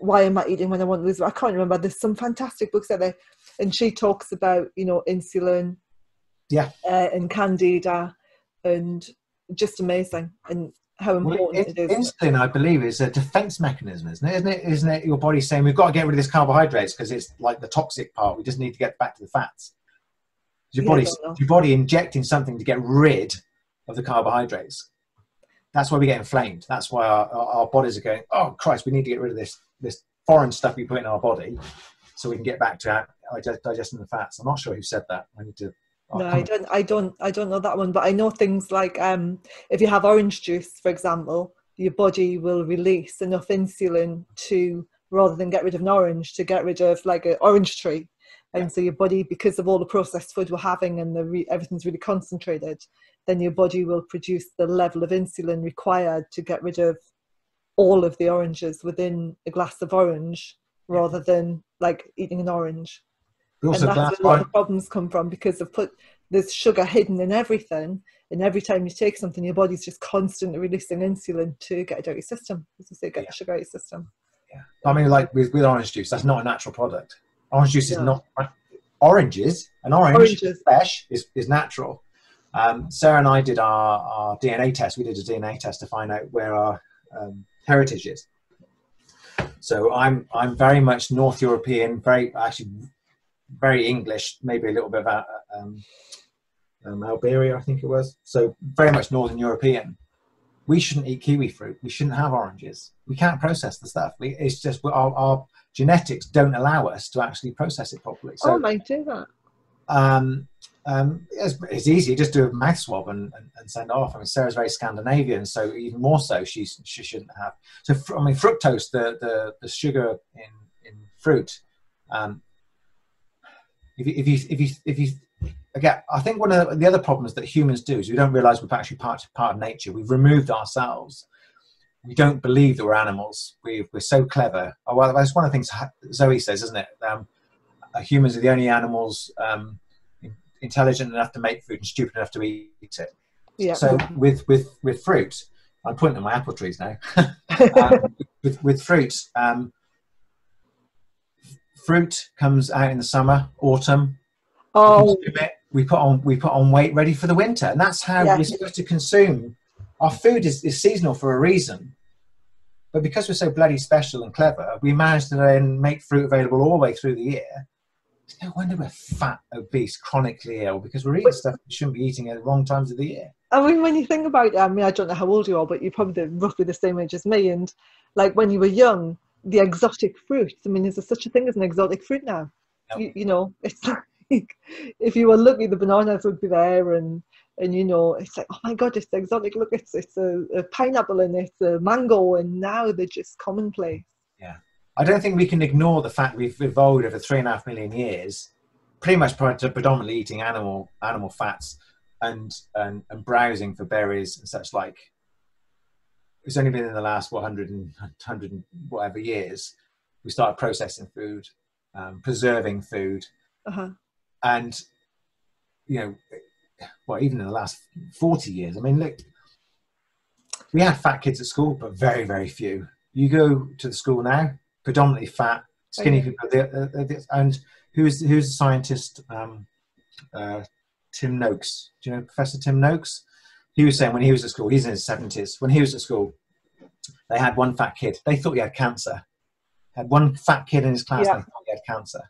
why am I eating when I want to lose? I can't remember. There's some fantastic books out there, and she talks about you know insulin, Yeah. uh, and candida, and just amazing and how Well, important it- it is. Insulin, I believe, is a defense mechanism, isn't it? Isn't it? Isn't it your body saying we've got to get rid of this carbohydrates because it's like the toxic part. We just need to get back to the fats. Your Yeah, body, your body injecting something to get rid of the carbohydrates. That's why we get inflamed. That's why our, our, our bodies are going. Oh Christ, we need to get rid of this this foreign stuff we put in our body, so we can get back to digesting the fats. I'm not sure who said that. I need to. No, I don't. I don't. I don't know that one, but I know things like um, if you have orange juice, for example, your body will release enough insulin to rather than get rid of an orange to get rid of like an orange tree, and so your body, because of all the processed food we're having and the re- everything's really concentrated, then your body will produce the level of insulin required to get rid of all of the oranges within a glass of orange, rather than like eating an orange and that's that's where a lot of the problems come from because of put there's sugar hidden in everything and every time you take something your body's just constantly releasing insulin to get it out of your system as you say get Yeah. the sugar out of your system Yeah, I mean, like with, with orange juice, that's not a natural product. Orange juice is No. not. Oranges, an orange, Oranges. fresh, is, is natural. Um, Sarah and I did our, our DNA test. We did a DNA test to find out where our um, heritage is. So I'm I'm very much North European, very actually very English, maybe a little bit about um, um, Alberia, I think it was. So very much Northern European we shouldn't eat kiwi fruit. We shouldn't have oranges. We can't process the stuff. We, it's just our, our genetics don't allow us to actually process it properly. oh So might do that um, um, it's, it's easy. Just do a mouth swab and, and, and send off. I mean, Sarah's very Scandinavian, so even more so, she she shouldn't have. So fr- I mean, fructose, the the, the sugar in in fruit. Um, if you, if you if you if you again, I think one of the other problems that humans do is we don't realise we're actually part part of nature. We've removed ourselves. We don't believe that we're animals. We we're so clever. Oh, well, that's one of the things Zoe says, isn't it? Um, humans are the only animals um, intelligent enough to make food and stupid enough to eat it. yeah So with with with fruit, I'm pointing at my apple trees now. um, with with fruit, um, fruit comes out in the summer, autumn. We oh consume it, we put on we put on weight ready for the winter, and that's how Yeah. we're supposed to consume. Our food is, is seasonal for a reason. But because we're so bloody special and clever, we managed to then make fruit available all the way through the year. It's no wonder we're fat, obese, chronically ill because we're eating stuff we shouldn't be eating at the wrong times of the year. I mean, when you think about it, I mean, I don't know how old you are, but you're probably roughly the same age as me. And like when you were young, the exotic fruits. I mean, is there such a thing as an exotic fruit now? No. You, you know, it's like if you were lucky, the bananas would be there, and and you know, it's like, oh my god, it's exotic. Look, it's it's a, a pineapple and it's a mango, and now they're just commonplace. I don't think we can ignore the fact we've evolved over three and a half million years, pretty much pre- predominantly eating animal animal fats and and, and browsing for berries and such like. It's only been in the last what, 100 and 100 and whatever years we started processing food, um, preserving food, Uh-huh. and you know, well, even in the last 40 years, I mean, look, we had fat kids at school, but very, very few. You go to the school now, predominantly fat, skinny people. they- they- they- And who's who's the scientist? Um, uh, Tim Noakes. Do you know Professor Tim Noakes? He was saying when he was at school, he's in his 70s. When he was at school, they had one fat kid. They thought he had cancer. Had one fat kid in his class. Yeah. They thought he had cancer.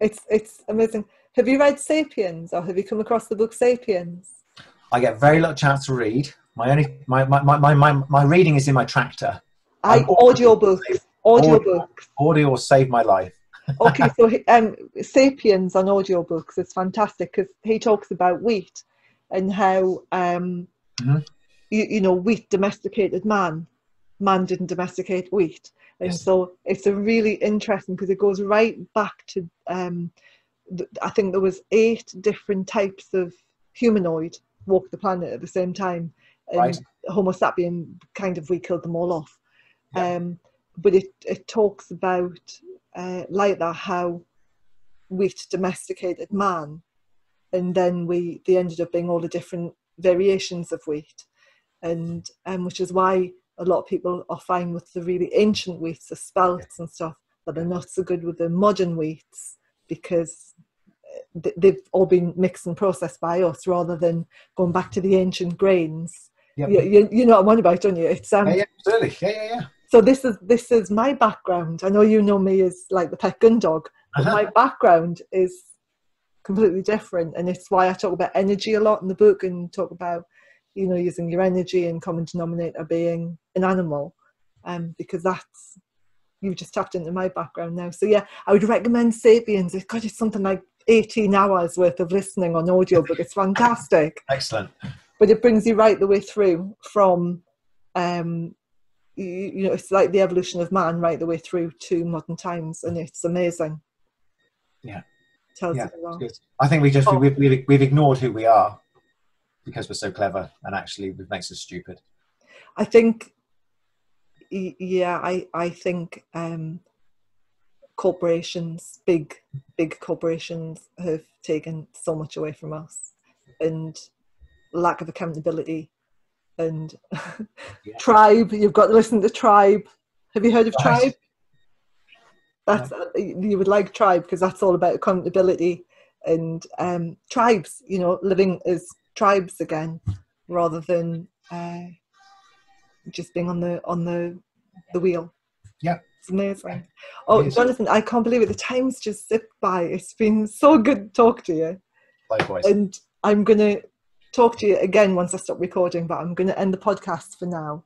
It's it's amazing. Have you read *Sapiens* or have you come across the book *Sapiens*? I get very little chance to read. My only my my, my, my, my, my reading is in my tractor. I audio- audiobooks. Audiobooks. Audio will save my life. okay, so um, *Sapiens* on audiobooks is fantastic because he talks about wheat and how um, Mhm. you, you know wheat domesticated man, man didn't domesticate wheat, and Yes. so it's a really interesting because it goes right back to um, th- I think there was eight different types of humanoid walk the planet at the same time, and Right. Homo sapien kind of we killed them all off. Yeah. Um, but it, it talks about uh, like that how wheat domesticated man and then we they ended up being all the different variations of wheat and um, which is why a lot of people are fine with the really ancient wheats the spelts and stuff but they're not so good with the modern wheats because uh, they've all been mixed and processed by us rather than going back to the ancient grains Yep. you, you, you know what I'm on about don't you it's um, Yeah, yeah, absolutely. Yeah, yeah, yeah. So this is this is my background. I know you know me as like the pet gun dog, but Uh-huh. my background is completely different, and it's why I talk about energy a lot in the book and talk about you know using your energy and common denominator being an animal, um, because that's you've just tapped into my background now. So yeah, I would recommend *Sapiens*. It's got it's something like 18 hours worth of listening on audio, but it's fantastic Excellent. but it brings you right the way through from um you, you know it's like the evolution of man right the way through to modern times and it's amazing Yeah. tells Yeah, you a lot. I think we just Oh. we've, we've we've ignored who we are because we're so clever, and actually it makes us stupid. i think yeah i i think um corporations big big corporations have taken so much away from us and lack of accountability and Yeah. tribe you've got to listen to tribe have you heard of Right. tribe that's uh, you would like tribe because that's all about accountability and um, tribes you know living as tribes again rather than uh, just being on the on the the wheel Yeah. it's amazing oh is. jonathan i can't believe it the time's just zipped by it's been so good to talk to you Likewise. and i'm gonna talk to you again once i stop recording but i'm gonna end the podcast for now.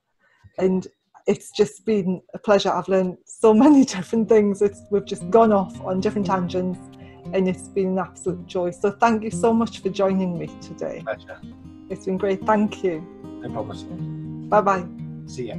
And it's just been a pleasure. I've learned so many different things. It's we've just gone off on different tangents and it's been an absolute joy. So thank you so much for joining me today. Pleasure. it's been great. Thank you. No problem. bye bye See ya.